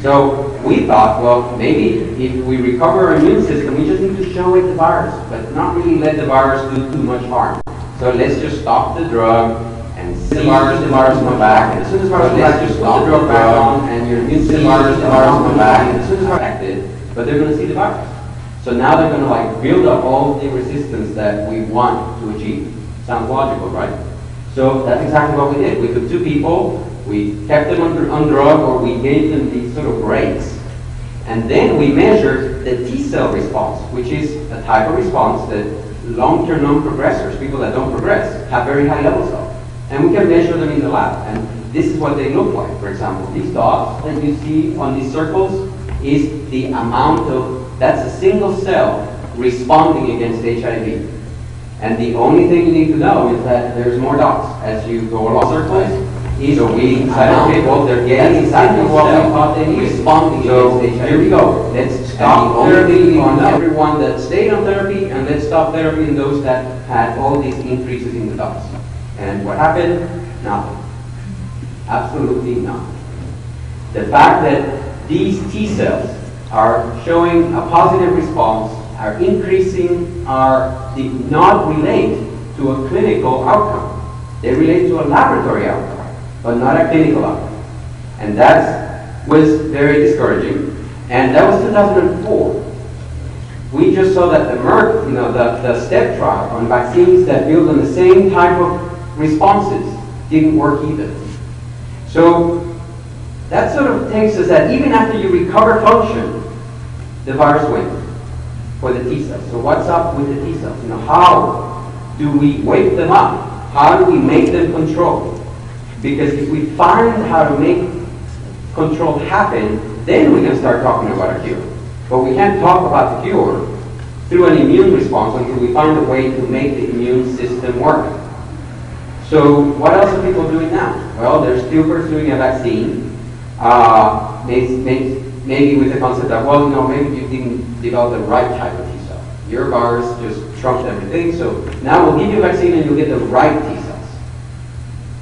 So we thought, well, maybe if we recover our immune system, we just need to show it the virus, but not really let the virus do too much harm. So let's just stop the drug and see the virus, the virus come back. And as soon as the virus comes back, just stop the drug back on, and your immune system, the virus, the virus come back. And as soon as it's affected, but they're going to see the virus. So now they're going to like build up all the resistance that we want to achieve. Sounds logical, right? So that's exactly what we did. We took two people, we kept them under, on drug, or we gave them these sort of breaks. And then we measured the T cell response, which is a type of response that long-term non-progressors, people that don't progress, have very high levels of. And we can measure them in the lab. And this is what they look like. For example, these dots that you see on these circles is the amount of that's a single cell responding against HIV. And the only thing you need to know is that there's more dots as you go along circles. So we decided, okay, well, they're getting exactly what we thought they needed. Responding so against HIV. Here we go. Let's stop therapy on everyone that stayed on therapy, and let's stop therapy in those that had all these increases in the dots. And what happened? Nothing. Absolutely nothing. The fact that these T cells are showing a positive response, are increasing, are did not relate to a clinical outcome. They relate to a laboratory outcome, but not a clinical outcome. And that was very discouraging. And that was 2004. We just saw that the Merck, you know, the, the STEP trial on vaccines that build on the same type of responses didn't work either. So that sort of takes us that even after you recover function, the virus wins for the T cells. So what's up with the T cells? You know, how do we wake them up? How do we make them control? Because if we find how to make control happen, then we can start talking about a cure. But we can't talk about the cure through an immune response until we find a way to make the immune system work. So what else are people doing now? Well, they're still pursuing a vaccine. Uh, maybe, maybe with the concept that, well, no, maybe you didn't develop the right type of T cell. Your virus just trumped everything, so now we'll give you a vaccine and you'll get the right T cells.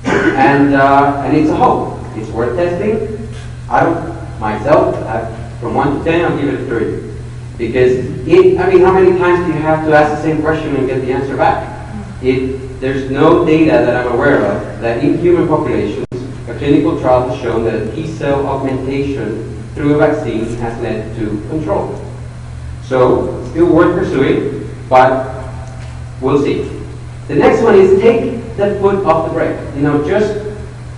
and, uh, and it's a hope. It's worth testing. I myself, I, from 1 to 10, I'll give it a 3. Because, it, I mean, how many times do you have to ask the same question and get the answer back? It, there's no data that I'm aware of that in human populations, a clinical trial has shown that T cell augmentation through a vaccine has led to control. So, still worth pursuing, but we'll see. The next one is take the foot off the brake. You know, just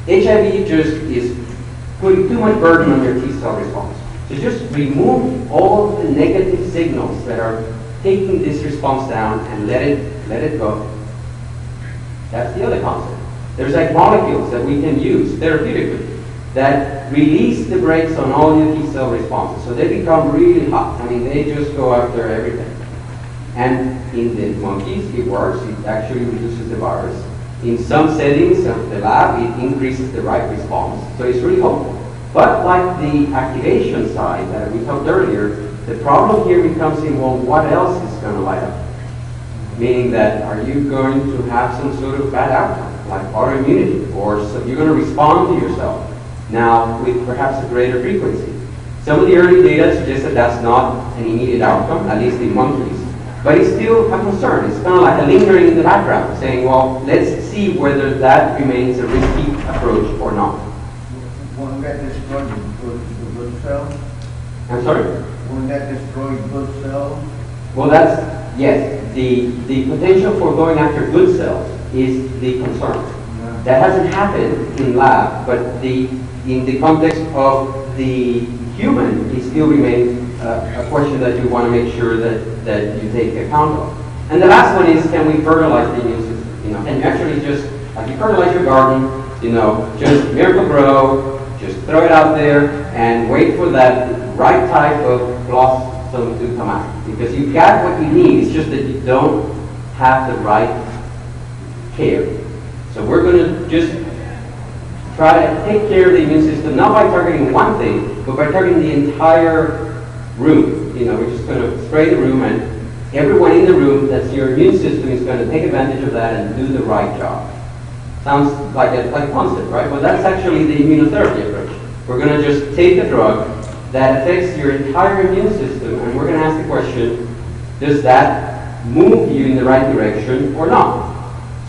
HIV just is putting too much burden on your T cell response. So just remove all the negative signals that are taking this response down and let it let it go. That's the other concept. There's like molecules that we can use therapeutically that release the brakes on all your T cell responses. So they become really hot. I mean, they just go after everything. And in the monkeys, it works. It actually reduces the virus. In some settings of the lab, it increases the right response. So it's really hopeful. But like the activation side that we talked earlier, the problem here becomes in, well, what else is going to light up? Meaning that are you going to have some sort of bad outcome, like autoimmunity, or so you're going to respond to yourself now with perhaps a greater frequency. Some of the early data suggests that that's not an immediate outcome, at least in monkeys. But it's still a concern. It's kind of like a lingering in the background, saying, well, let's see whether that remains a risky approach or not. Won't that destroy the good, cell? I'm sorry? Won't that destroy good cells? Well, that's, yes, the, the potential for going after good cells is the concern. Yeah. That hasn't happened in lab, but the, in the context of the human, it still remains uh, a question that you want to make sure that, that you take account of. And the last one is, can we fertilize the immune system? You know, can actually just, like you fertilize your garden, you know, just Miracle-Gro, just throw it out there and wait for that right type of blossom to come out. Because you've got what you need, it's just that you don't have the right care. So we're going to just try to take care of the immune system, not by targeting one thing, but by targeting the entire room. You know, we're just going to spray the room and everyone in the room, that's your immune system, is going to take advantage of that and do the right job. Sounds like a, like concept, right? But that's actually the immunotherapy approach. We're going to just take a drug that affects your entire immune system and we're going to ask the question, does that move you in the right direction or not?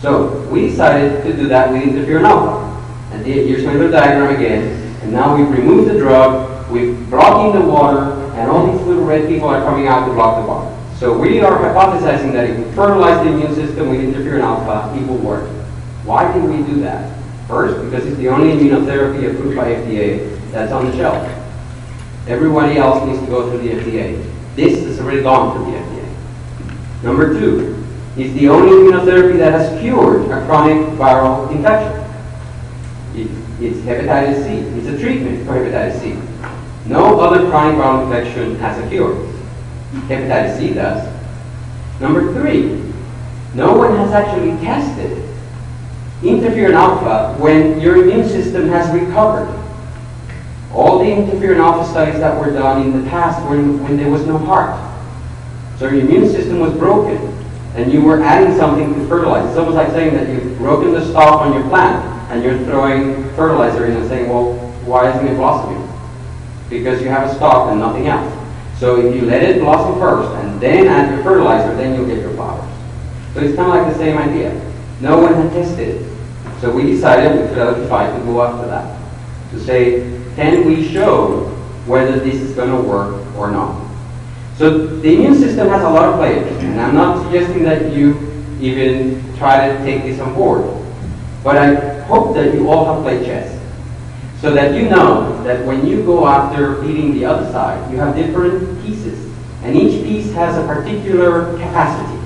So we decided to do that with interferon alpha. Here's my little diagram again. And now we've removed the drug, we've brought in the water, and all these little red people are coming out to block the water. So we are hypothesizing that if we fertilize the immune system with interferon alpha, it will work. Why did we do that? First, because it's the only immunotherapy approved by FDA that's on the shelf. Everybody else needs to go through the FDA. This has already gone through the FDA. Number two, it's the only immunotherapy that has cured a chronic viral infection. It- It's hepatitis C. It's a treatment for hepatitis C. No other chronic viral infection has a cure. Hepatitis C does. Number three, no one has actually tested interferon alpha when your immune system has recovered. All the interferon alpha studies that were done in the past were when there was no ART. So your immune system was broken, and you were adding something to fertilize. It's almost like saying that you've broken the stalk on your plant, and you're throwing fertilizer in and saying, well, why isn't it blossoming? Because you have a stalk and nothing else. So if you let it blossom first, and then add your fertilizer, then you'll get your flowers. So it's kind of like the same idea. No one had tested it. So we decided with Fidelity Five to go after that. To say, can we show whether this is going to work or not? So the immune system has a lot of players, and I'm not suggesting that you even try to take this on board. But I hope that you all have played chess. So that you know that when you go after beating the other side, you have different pieces. And each piece has a particular capacity.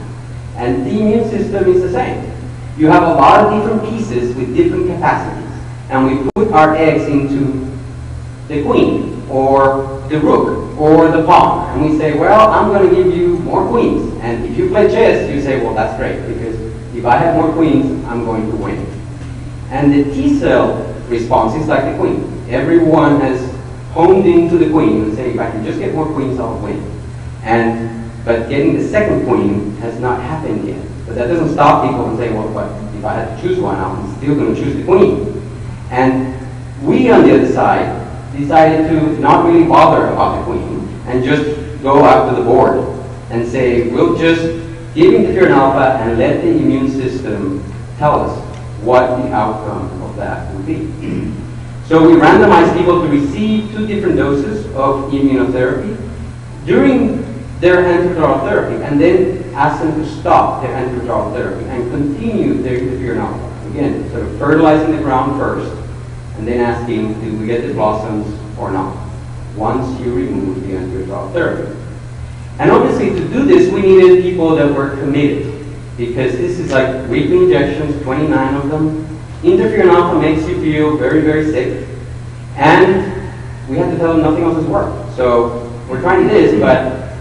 And the immune system is the same. You have a lot of different pieces with different capacities. And we put our eggs into the queen, or the rook, or the pawn. And we say, well, I'm going to give you more queens. And if you play chess, you say, well, that's great, because if I have more queens, I'm going to win. And the T cell response is like the queen. Everyone has honed into the queen and say, if I can just get more queens, I'll win. And but getting the second queen has not happened yet. But that doesn't stop people from saying, well, but if I had to choose one, I'm still going to choose the queen. And we on the other side decided to not really bother about the queen and just go after the board and say, we'll just give interferon alpha and let the immune system tell us what the outcome of that would be. So we randomized people to receive two different doses of immunotherapy during their antiviral therapy and then asked them to stop their antiviral therapy and continue their interferon alpha. Again, sort of fertilizing the ground first and then asking, do we get the blossoms or not? Once you remove the antiviral therapy. And obviously to do this, we needed people that were committed because this is like weekly injections, 29 of them. Interferon alpha makes you feel very, very sick. And we had to tell them nothing else has worked. So we're trying this, but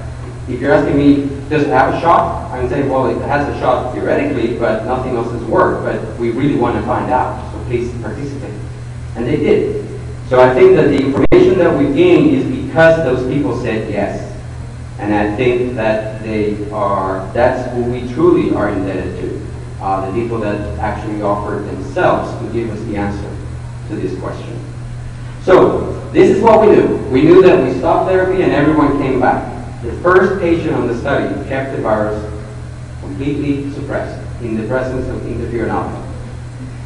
if you're asking me, does it have a shot? I'm saying, well, it has a shot theoretically, but nothing else has worked. But we really want to find out, so please participate. And they did. So I think that the information that we gained is because those people said yes. And I think that they are, that's who we truly are indebted to. Uh, the people that actually offered themselves to give us the answer to this question. So, this is what we knew. We knew that we stopped therapy and everyone came back. The first patient on the study kept the virus completely suppressed in the presence of interferon alpha.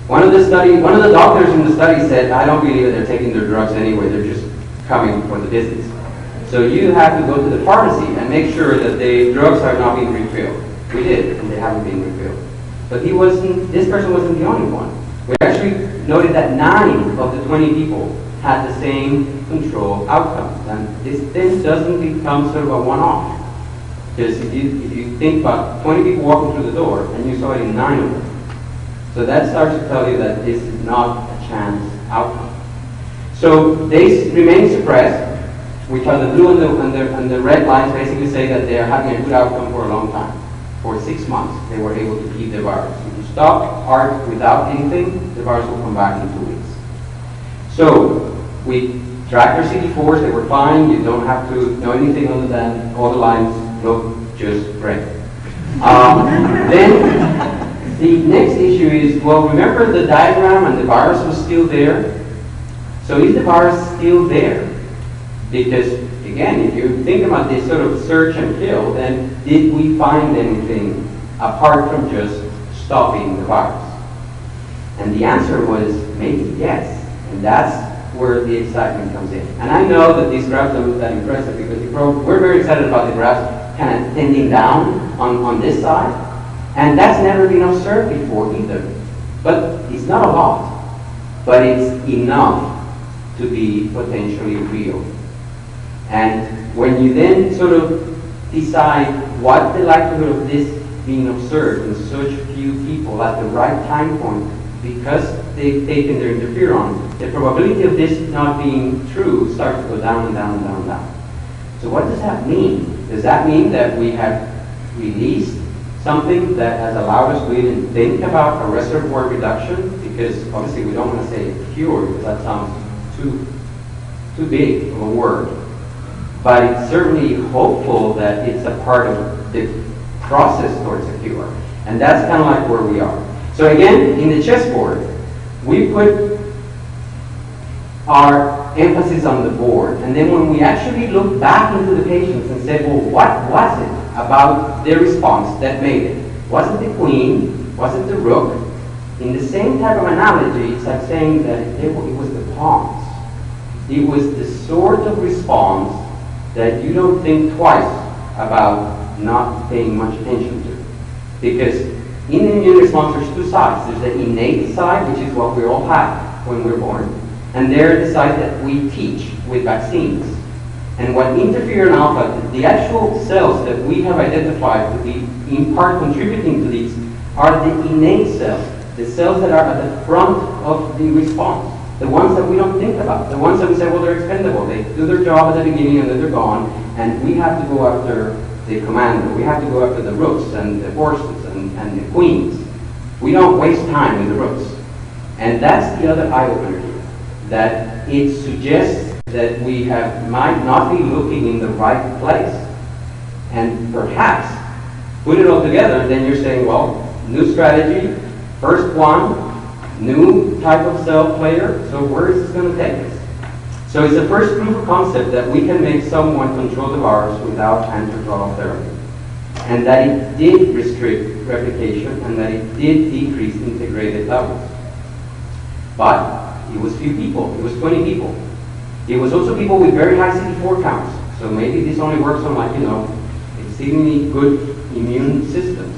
One of the study, one of the doctors in the study said, I don't believe that they're taking their drugs anyway, they're just coming for the business. So you have to go to the pharmacy and make sure that the drugs are not being refilled. We did, and they haven't been refilled. But he wasn't, this person wasn't the only one. We actually noted that nine of the 20 people had the same control outcomes. And this then doesn't become sort of a one-off. Because if you, if you think about 20 people walking through the door and you saw it in nine of them, so that starts to tell you that this is not a chance outcome. So they remain suppressed, which are the blue and the, and the, and the red lines basically say that they are having a good outcome for a long time. For six months, they were able to keep the virus. If you stop art without anything, the virus will come back in two weeks. So we tracked their CD4s, they were fine, you don't have to know anything other than all the lines look just great. Um, then the next issue is, well, remember the diagram and the virus was still there? So is the virus still there? Because again, if you think about this sort of search and kill, then did we find anything apart from just stopping the virus? And the answer was maybe yes. And that's where the excitement comes in. And I know that these graphs don't look that impressive because we're very excited about the graphs kind of tending down on, on this side. And that's never been observed before either. But it's not a lot, but it's enough to be potentially real. And when you then sort of decide what the likelihood of this being observed in such few people at the right time point, because they've taken their interferon, the probability of this not being true starts to go down and down and down and down. So what does that mean? Does that mean that we have released something that has allowed us to even think about a reservoir reduction? Because obviously we don't want to say cure because that sounds too, too big of a word. But it's certainly hopeful that it's a part of the process towards a cure. And that's kind of like where we are. So again, in the chessboard, we put our emphasis on the board. And then when we actually look back into the patients and said, well, what was it about their response that made it? Was it the queen? Was it the rook? In the same type of analogy, it's like saying that it, it was the pawns. It was the sort of response that you don't think twice about not paying much attention to. Because in the immune response, there's two sides. There's the innate side, which is what we all have when we're born, and there's the side that we teach with vaccines. And what interferon alpha, the actual cells that we have identified to be in part contributing to these, are the innate cells, the cells that are at the front of the response. The ones that we don't think about, the ones that we say, well, they're expendable. They do their job at the beginning and then they're gone, and we have to go after the commander. We have to go after the rooks and the horses and, and the queens. We don't waste time with the rooks. And that's the other eye opener here, that it suggests that we have might not be looking in the right place. And perhaps put it all together, then you're saying, well, new strategy, first one, new type of cell player, so where is this going to take us? So it's the first proof of concept that we can make someone control the virus without antiviral therapy. And that it did restrict replication and that it did decrease integrated levels. But it was few people, it was 20 people. It was also people with very high CD4 counts. So maybe this only works on like, you know, exceedingly good immune systems.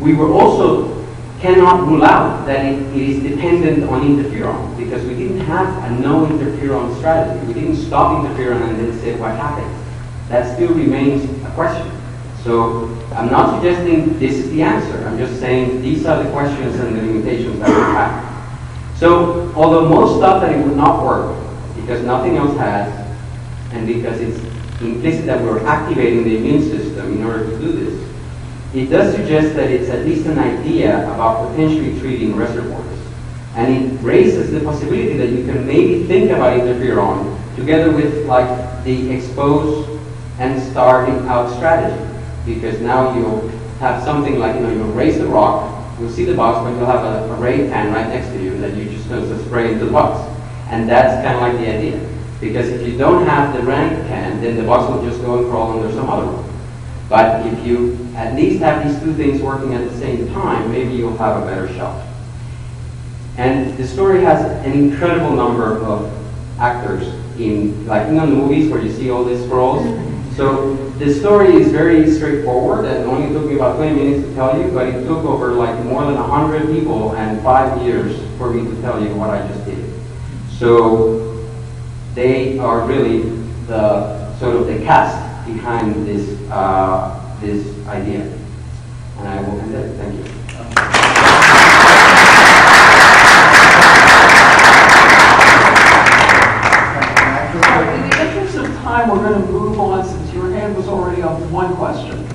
We were also cannot rule out that it, it is dependent on interferon because we didn't have a no interferon strategy. We didn't stop interferon and then say what happened. That still remains a question. So I'm not suggesting this is the answer. I'm just saying these are the questions and the limitations that we have. So although most thought that it would not work because nothing else has, and because it's implicit that we're activating the immune system in order to do this, it does suggest that it's at least an idea about potentially treating reservoirs. And it raises the possibility that you can maybe think about interferon together with like the expose and starting out strategy. Because now you'll have something like, you know, you'll raise the rock, you'll see the box, but you'll have a, a Raid can right next to you that you just going to spray into the box. And that's kind of like the idea. Because if you don't have the Raid can, then the box will just go and crawl under some other one. But if you at least have these two things working at the same time, maybe you'll have a better shot. And the story has an incredible number of actors in, like you know, the movies where you see all these scrolls. So the story is very straightforward and only took me about 20 minutes to tell you, but it took over like more than 100 people and five years for me to tell you what I just did. So they are really the, sort of the cast behind this, uh, this idea. And I will end there, thank you. In the interest of time, we're going to move on since your hand was already up one question.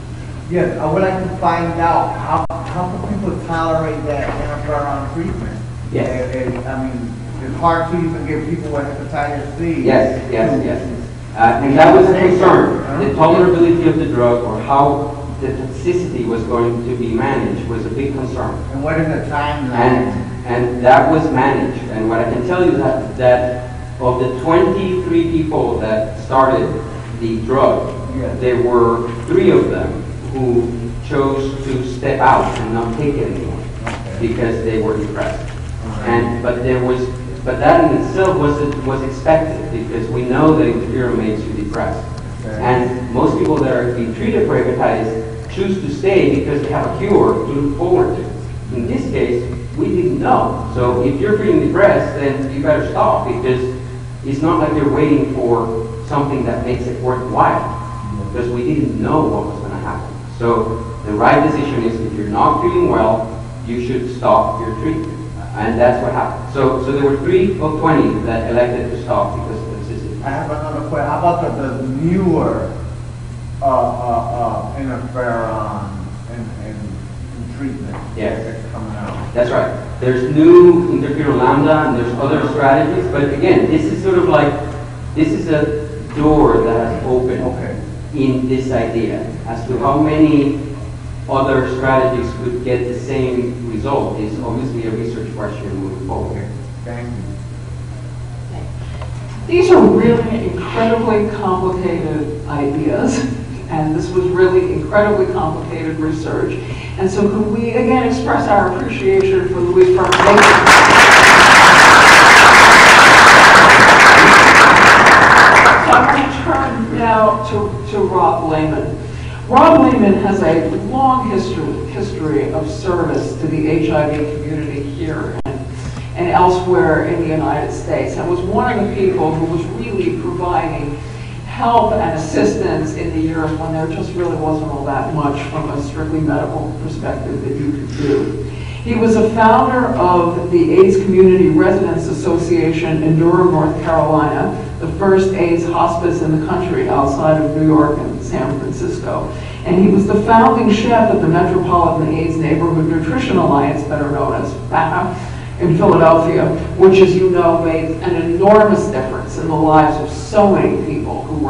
Yes, I would like to find out how, how can people tolerate that interferon treatment? Yes. It- it- I mean, it's hard to even give people with hepatitis C. Yes, yes, yes. Uh, And that was a concern. The tolerability of the drug or how the toxicity was going to be managed was a big concern. And what is the timeline? And, and that was managed. And what I can tell you that, that of the 23 people that started the drug, Yes. there were three of them who chose to step out and not take it anymore Okay. because they were depressed. And, but there was, but that in itself was, was expected because we know that interferon makes you depressed. And most people that are being treated for hepatitis choose to stay because they have a cure to look forward to. In this case, we didn't know. So if you're feeling depressed, then you better stop because it's not like you're waiting for something that makes it worthwhile because we didn't know what was going to happen. So the right decision is if you're not feeling well, you should stop your treatment. And that's what happened. So, so there were three of 20 that elected to stop because of the toxicity. I have another question. How about the, the newer, uh, uh, uh, interferon and, and and treatment? Yes. That's coming out. That's right. There's new interferon lambda and there's other strategies, but again, this is sort of like, this is a door that has opened Okay. in this idea as to how many other strategies could get the same result is obviously a research question moving forward. Okay, thank you. These are really incredibly complicated ideas, and this was really incredibly complicated research. And so could we again express our appreciation for Luis for making So I'm going to turn now to, to Rob Lehman. Rob Lehman has a long history, history of service to the HIV community here and, and elsewhere in the United States, and was one of the people who was really providing help and assistance in the years when there just really wasn't all that much from a strictly medical perspective that you could do. He was a founder of the AIDS Community Residence Association in Durham, North Carolina, the first AIDS hospice in the country outside of New York and San Francisco. And he was the founding chef at the Metropolitan AIDS Neighborhood Nutrition Alliance, better known as FAHA, in Philadelphia, which, as you know, made an enormous difference in the lives of so many people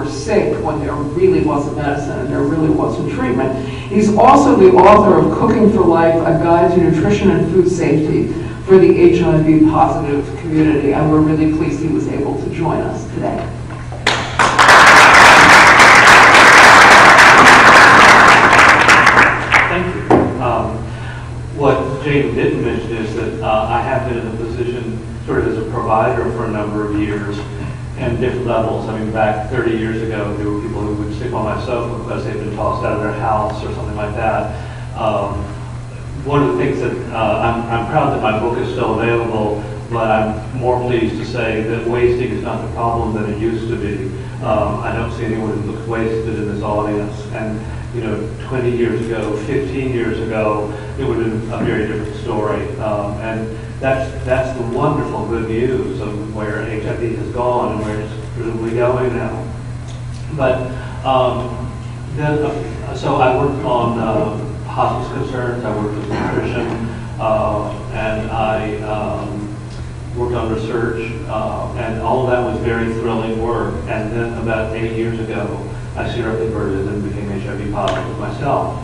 were sick when there really wasn't medicine and there really wasn't treatment. He's also the author of Cooking for Life, A Guide to Nutrition and Food Safety for the HIV positive community, and we're really pleased he was able to join us today. Thank you. Um, What Jane didn't mention is that uh, I have been in a position sort of as a provider for a number of years and different levels. I mean, back 30 years ago, there were people who would sleep on my sofa because they'd been tossed out of their house or something like that. Um, One of the things that, uh, I'm I'm proud that my book is still available, but I'm more pleased to say that wasting is not the problem that it used to be. Um, I don't see anyone who looks wasted in this audience, and, you know, 20 years ago, 15 years ago, it would have been a very different story. Um, And that's, that's the wonderful good news of where HIV has gone and where it's presumably going now. But, um, uh, so I worked on uh, hospice concerns, I worked with nutrition, uh, and I um, worked on research, uh, and all of that was very thrilling work. And then about eight years ago, I seriously converted and became HIV positive myself.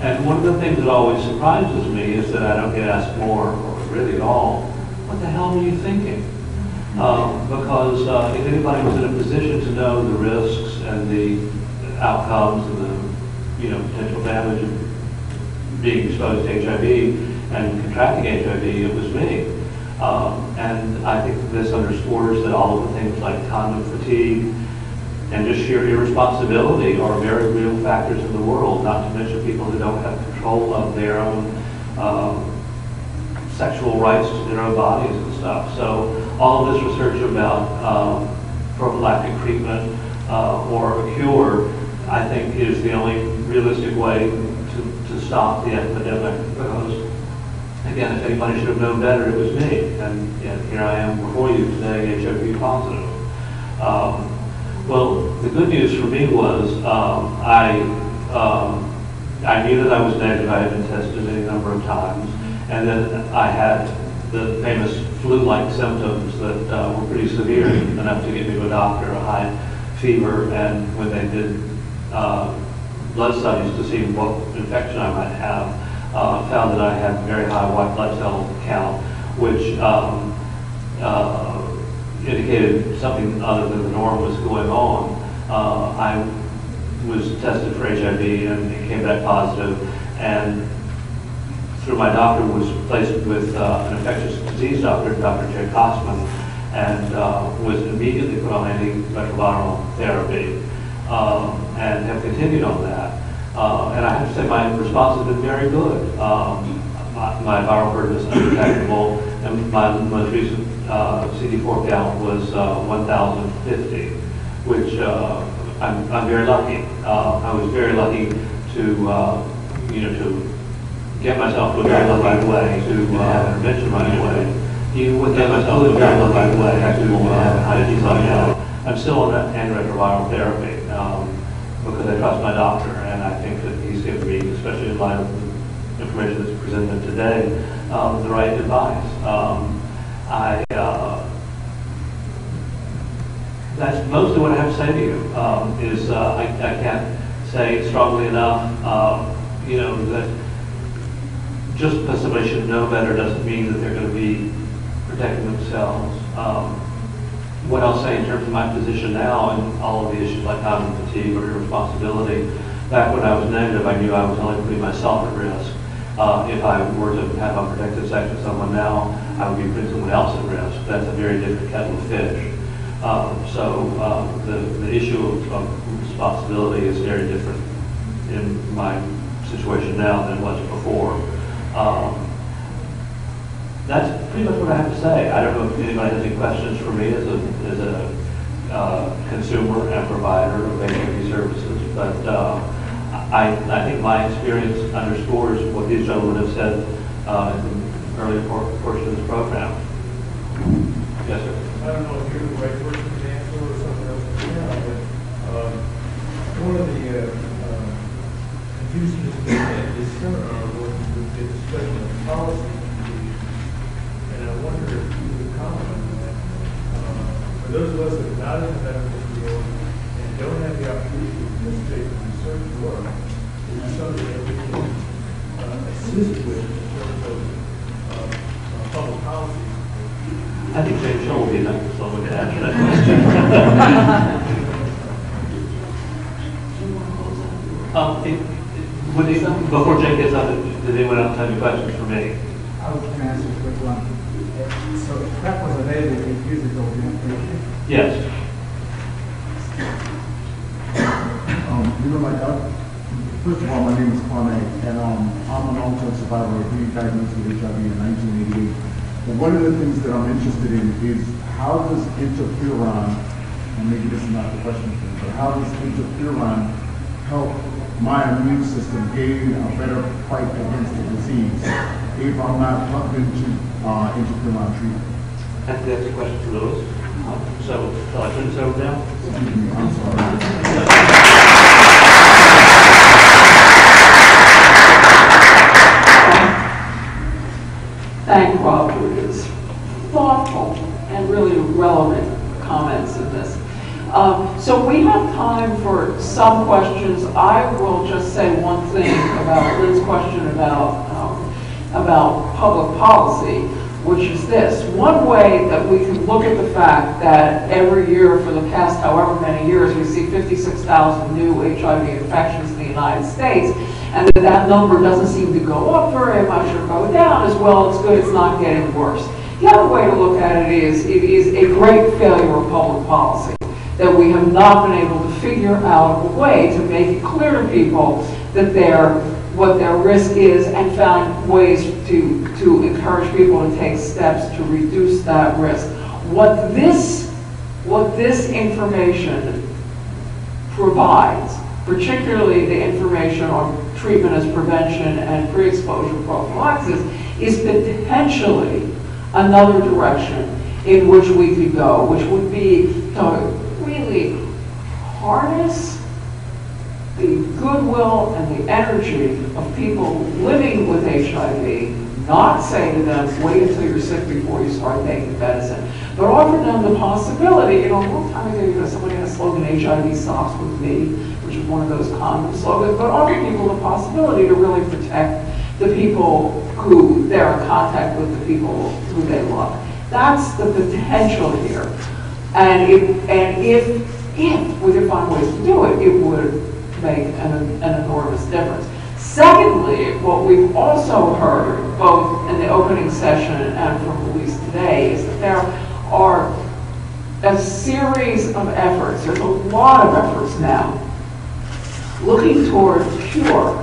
And one of the things that always surprises me is that I don't get asked more, or really at all, what the hell were you thinking? Um, Because uh, if anybody was in a position to know the risks and the outcomes and the, you know, potential damage of being exposed to HIV and contracting HIV, it was me. Um, And I think this underscores that all of the things like condom fatigue and just sheer irresponsibility are very real factors in the world, not to mention people who don't have control of their own um, sexual rights to their own bodies and stuff. So all of this research about um, prophylactic treatment uh, or a cure, I think is the only realistic way to, to stop the epidemic because, again, if anybody should have known better, it was me. And yet here I am before you today, HIV positive. Um, well, the good news for me was um, I, um, I knew that I was negative. I had been tested any number of times. And then I had the famous flu-like symptoms that uh, were pretty severe, enough to get me to a doctor, a high fever, and when they did uh, blood studies to see what infection I might have, uh, found that I had very high white blood cell count, which um, uh, indicated something other than the norm was going on. Uh, I was tested for HIV and it came back positive, and through my doctor was placed with uh, an infectious disease doctor, Dr. Jay Kosman, and uh, was immediately put on antiretroviral therapy um, and have continued on that. Uh, and I have to say my response has been very good. Um, my, my viral burden is undetectable, and my most recent uh, CD4 count was uh, 1,050, which uh, I'm, I'm very lucky. I was very lucky to, you know, to get myself to a very right way, to uh, intervention right away. You would get myself to a very right way to uh, how did you let me? I'm still on antiretroviral therapy um, because I trust my doctor, and I think that he's given me, especially in light of the information that's presented today, um, the right advice. Um, I, uh, that's mostly what I have to say to you, um, is uh, I, I can't say strongly enough, um, you know, that just because somebody should know better doesn't mean that they're going to be protecting themselves. Um, what I'll say in terms of my position now and all of the issues like condom fatigue or irresponsibility, back when I was negative, I knew I was only putting myself at risk. Uh, if I were to have unprotected sex with someone now, I would be putting someone else at risk. That's a very different kettle of fish. Um, so um, the, the issue of, of responsibility is very different in my situation now than it was before. Um, that's pretty much what I have to say. I don't know if anybody has any questions for me as a, as a uh, consumer and provider of HIV services, but uh, I, I think my experience underscores what these gentlemen have said uh, in the earlier por- portion of this program. Yes, sir. I don't know if you're the right person to answer or someone else but, um, one of the, uh, uh, confusions and discern, policy. And I wonder if you would comment on that. Uh, For those of us that are not in the medical field and don't have the opportunity to participate in research work, is there something that we can, uh, assist with in terms of, uh, uh, public policy? I think James Shaw will be next, so we can answer that question. Um, it- it- Before Jake gets up, did anyone else have any questions for me? I was going to answer a quick one. So that was available eight years ago, the information. Yes. Um, you know, like, I, first of all, my name is Kwame, and, um, I'm a long-term survivor of being diagnosed with HIV in nineteen eighty-eight. And one of the things that I'm interested in is how does interferon, and maybe this is not the question for you, but how does interferon help my immune system gain a better fight against the disease if I'm not plugged into, uh, interferon treatment? I think that's a question for Luis. Um, So, shall I turn this over now? Excuse me, I'm sorry. Thank Rob for his thoughtful and really relevant comments in this. Um, So we have time for some questions. I will just say one thing about Lynn's question about, um, about public policy, which is this. One way that we can look at the fact that every year for the past however many years, we see 56,000 new HIV infections in the United States, and that that number doesn't seem to go up very much or go down as well, it's good, it's not getting worse. The other way to look at it is, it is a great failure of public policy, that we have not been able to figure out a way to make it clear to people that their, what their risk is and found ways to, to encourage people to take steps to reduce that risk. What this, what this information provides, particularly the information on treatment as prevention and pre-exposure prophylaxis, is potentially another direction in which we could go, which would be to really harness the goodwill and the energy of people living with HIV, not say to them, wait until you're sick before you start taking the medicine, but offer them the possibility, you know, a long time ago, you know, somebody had a slogan, HIV stops with me, which is one of those common slogans, but offer people the possibility to really protect the people who they're in contact with, the people who they love. That's the potential here. And if, and if, if we could find ways to do it, it would make an, an enormous difference. Secondly, what we've also heard, both in the opening session and from Luis today, is that there are a series of efforts, there's a lot of efforts now, looking toward cure.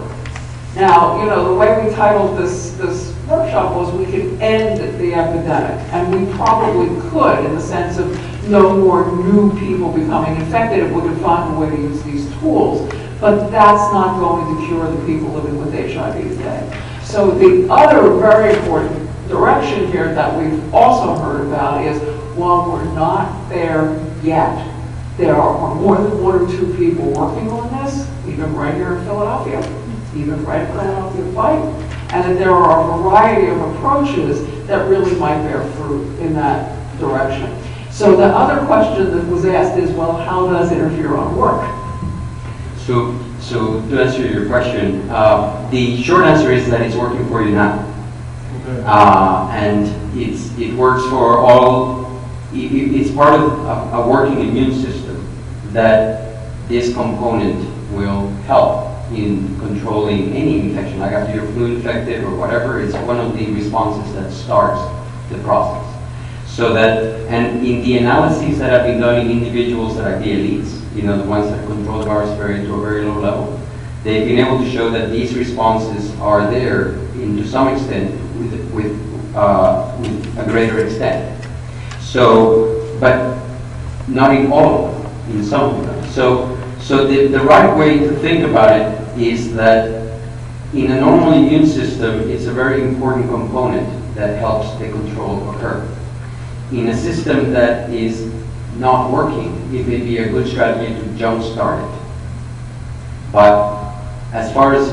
Now, you know, the way we titled this, this workshop was we can end the epidemic, and we probably could in the sense of no more new people becoming infected if we could find a way to use these tools. But that's not going to cure the people living with HIV today. So the other very important direction here that we've also heard about is while we're not there yet, there are more than one or two people working on this, even right here in Philadelphia, even right in Philadelphia Fight, and that there are a variety of approaches that really might bear fruit in that direction. So the other question that was asked is, well, how does interferon work? So, so to answer your question, uh, the short answer is that it's working for you now. Uh, and it's, it works for all, it, it's part of a, a working immune system that this component will help in controlling any infection, like after you're flu infected or whatever, it's one of the responses that starts the process. So that, and in the analyses that have been done in individuals that are the elites, you know, the ones that control the virus very, to a very low level, they've been able to show that these responses are there in, to some extent with, with, uh, with a greater extent. So, but not in all of them, in some of them. So, so the, the right way to think about it is that in a normal immune system, it's a very important component that helps the control occur. In a system that is not working, it may be a good strategy to jumpstart it. But as far as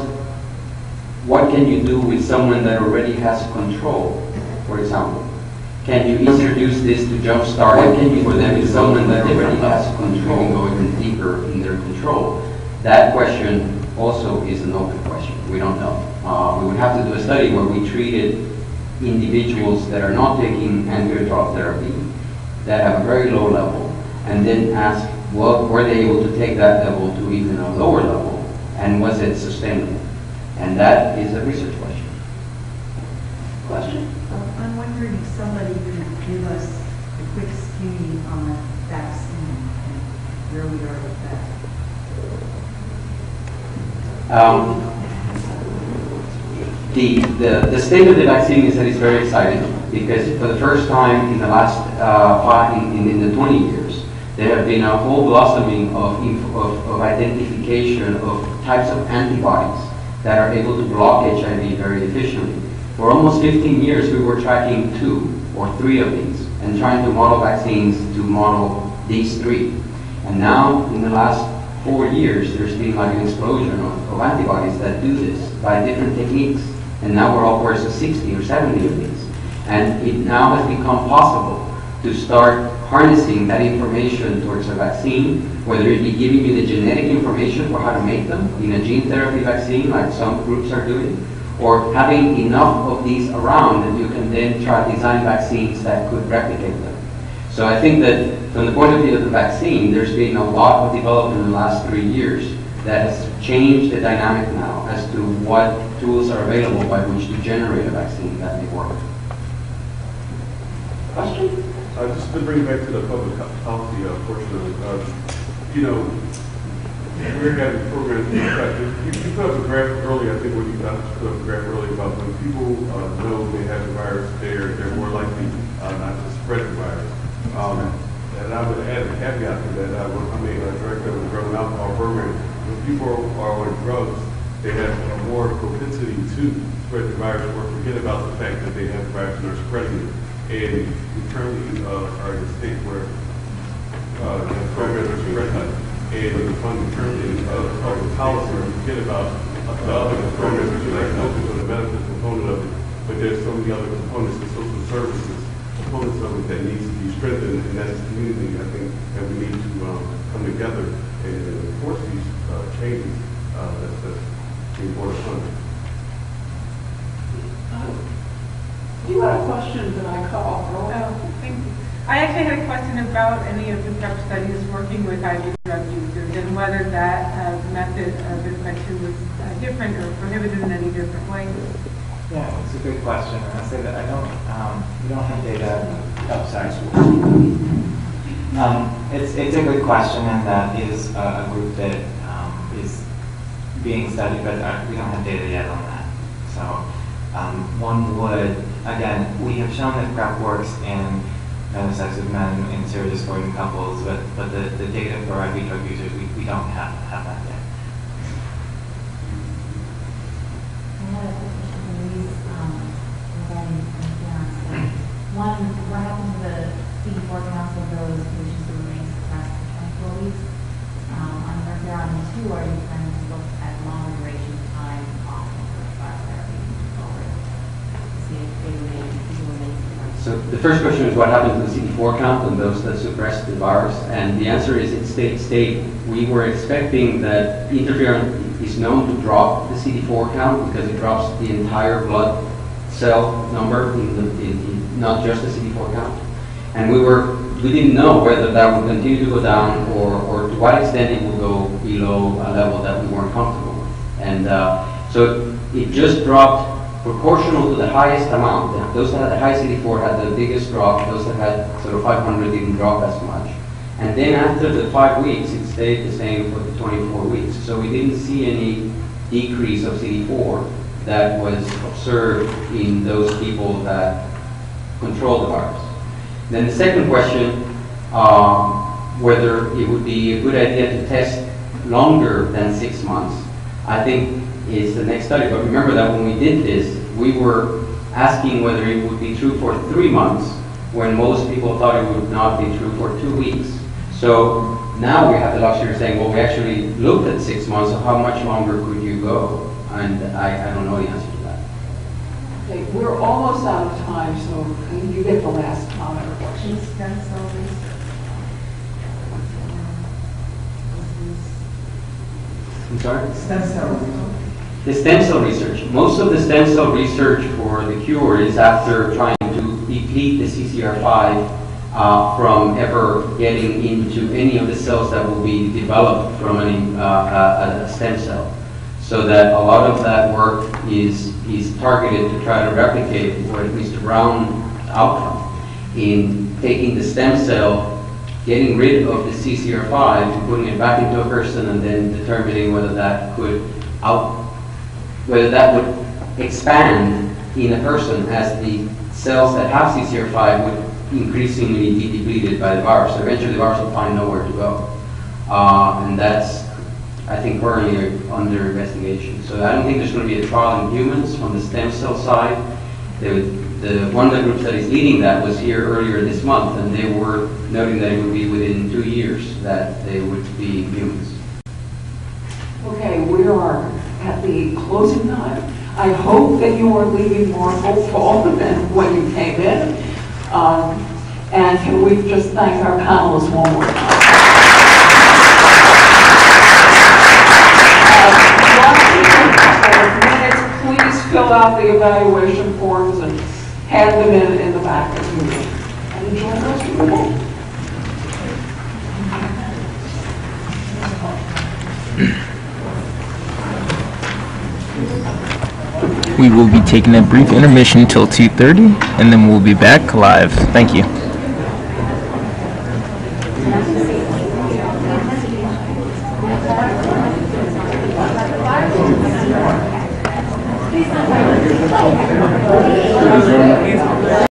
what can you do with someone that already has control, for example, can you introduce this to jumpstart what can you for them with someone that already has control and go even deeper in their control? That question also is an open question. We don't know. Uh, we would have to do a study where we treated individuals that are not taking antiretroviral therapy that have a very low level and then ask, well, were they able to take that level to even a lower level and was it sustainable? And that is a research question. Question? Um, I'm wondering if somebody could give us a quick skinny on vaccine and where we are with that. Um, the, the, the state of the vaccine is that it's very exciting because for the first time in the last uh, in, in, the 20 years, there have been a whole blossoming of, of, of identification of types of antibodies that are able to block HIV very efficiently. For almost 15 years, we were tracking two or three of these and trying to model vaccines to model these three. And now, in the last four years, there's been like an explosion of, of antibodies that do this by different techniques. And now we're upwards of 60 or 70 of these. And it now has become possible to start harnessing that information towards a vaccine, whether it be giving you the genetic information for how to make them in a gene therapy vaccine, like some groups are doing, or having enough of these around that you can then try to design vaccines that could replicate them. So I think that from the point of view of the vaccine, there's been a lot of development in the last three years that has changed the dynamic now as to what tools are available by which to generate a vaccine that may work. Question? Uh, just to bring back to the public policy uh, portion of it, uh, you know, we're having programs, you, you put up a graph earlier, I think when you got put up a graph earlier about when people uh, know they have the virus, they're, they're more likely uh, not to spread the virus. Um, and I would add a caveat to that, I was, I mean, a director of the drug and alcohol program, when people are on drugs, they have a more propensity to spread the virus or forget about the fact that they have the virus and are spreading it. And we currently, uh, are in a state where, uh, the programs are spreading, and the funding currently, uh, public policy, we forget about the other programs, are like on the medical component of it, but there's so many other components, the social services, components of it that needs to be strengthened, and that's the community, I think, that we need to, um, come together and enforce these, uh, changes, uh, that's, that's being brought upon. You had a question that I cut off. Oh, thank you. I actually had a question about any of the PrEP studies working with IV drug users and whether that uh, method of infection was uh, different or prohibited in any different way. Yeah, it's a good question, and I say that I don't, um, we don't have data, oh, sorry. Um, it's, it's a good question, and that is a, group that, um, is being studied, but uh, we don't have data yet on that. So, um, one would, again, we have shown that PrEP works in uh, sex with men in serodiscordant couples, but, but the, the data for IV drug users, we, we don't have, have that yet. Um. One, what two, are you planning to look at longer duration time off of therapy forward? See if they? So the first question is what happened to the CD4 count and those that suppressed the virus? And the answer is it stayed stable. We were expecting that interferon is known to drop the CD4 count because it drops the entire blood cell number, in the, in, in, not just the CD4 count. And we were, we didn't know whether that would continue to go down or, or to what extent it would go below a level that we weren't comfortable with. And uh, so it just dropped proportional to the highest amount. Those that had the high CD4 had the biggest drop. Those that had sort of 500 didn't drop as much. And then after the five weeks, it stayed the same for the 24 weeks. So we didn't see any decrease of CD4 that was observed in those people that controlled the virus. Then the second question, um, whether it would be a good idea to test longer than six months, I think is the next study. But remember that when we did this, we were asking whether it would be true for three months, when most people thought it would not be true for two weeks. So now we have the luxury of saying, well, we actually looked at six months, so how much longer could you go? And I, I don't know the answer to that. Okay, we're almost out of time, so you get the last comment or question. Stem cell research? I'm sorry? Stem cell research. The stem cell research. Most of the stem cell research for the cure is after trying to deplete the CCR5 uh, from ever getting into any of the cells that will be developed from an, uh, a, a stem cell. So that a lot of that work is, is targeted to try to replicate what Mr. Brown outcome in taking the stem cell, getting rid of the CCR5, and putting it back into a person, and then determining whether that could out, whether that would expand in a person as the cells that have CCR5 would increasingly be depleted by the virus. Eventually the virus will find nowhere to go. Uh, and that's, I think, currently under investigation. So I don't think there's going to be a trial in humans from the stem cell side. The, the, one of the groups that is leading that was here earlier this month, and they were noting that it would be within two years that they would be humans. Okay, we are at the closing time. I hope that you are leaving more hopeful than when you came in. Um, and can we just thank our panelists one more time? Uh, please fill out the evaluation forms hand them in in the back of the room. And enjoy the rest of your day. We will be taking a brief intermission till 2:30 and then we'll be back live. Thank you.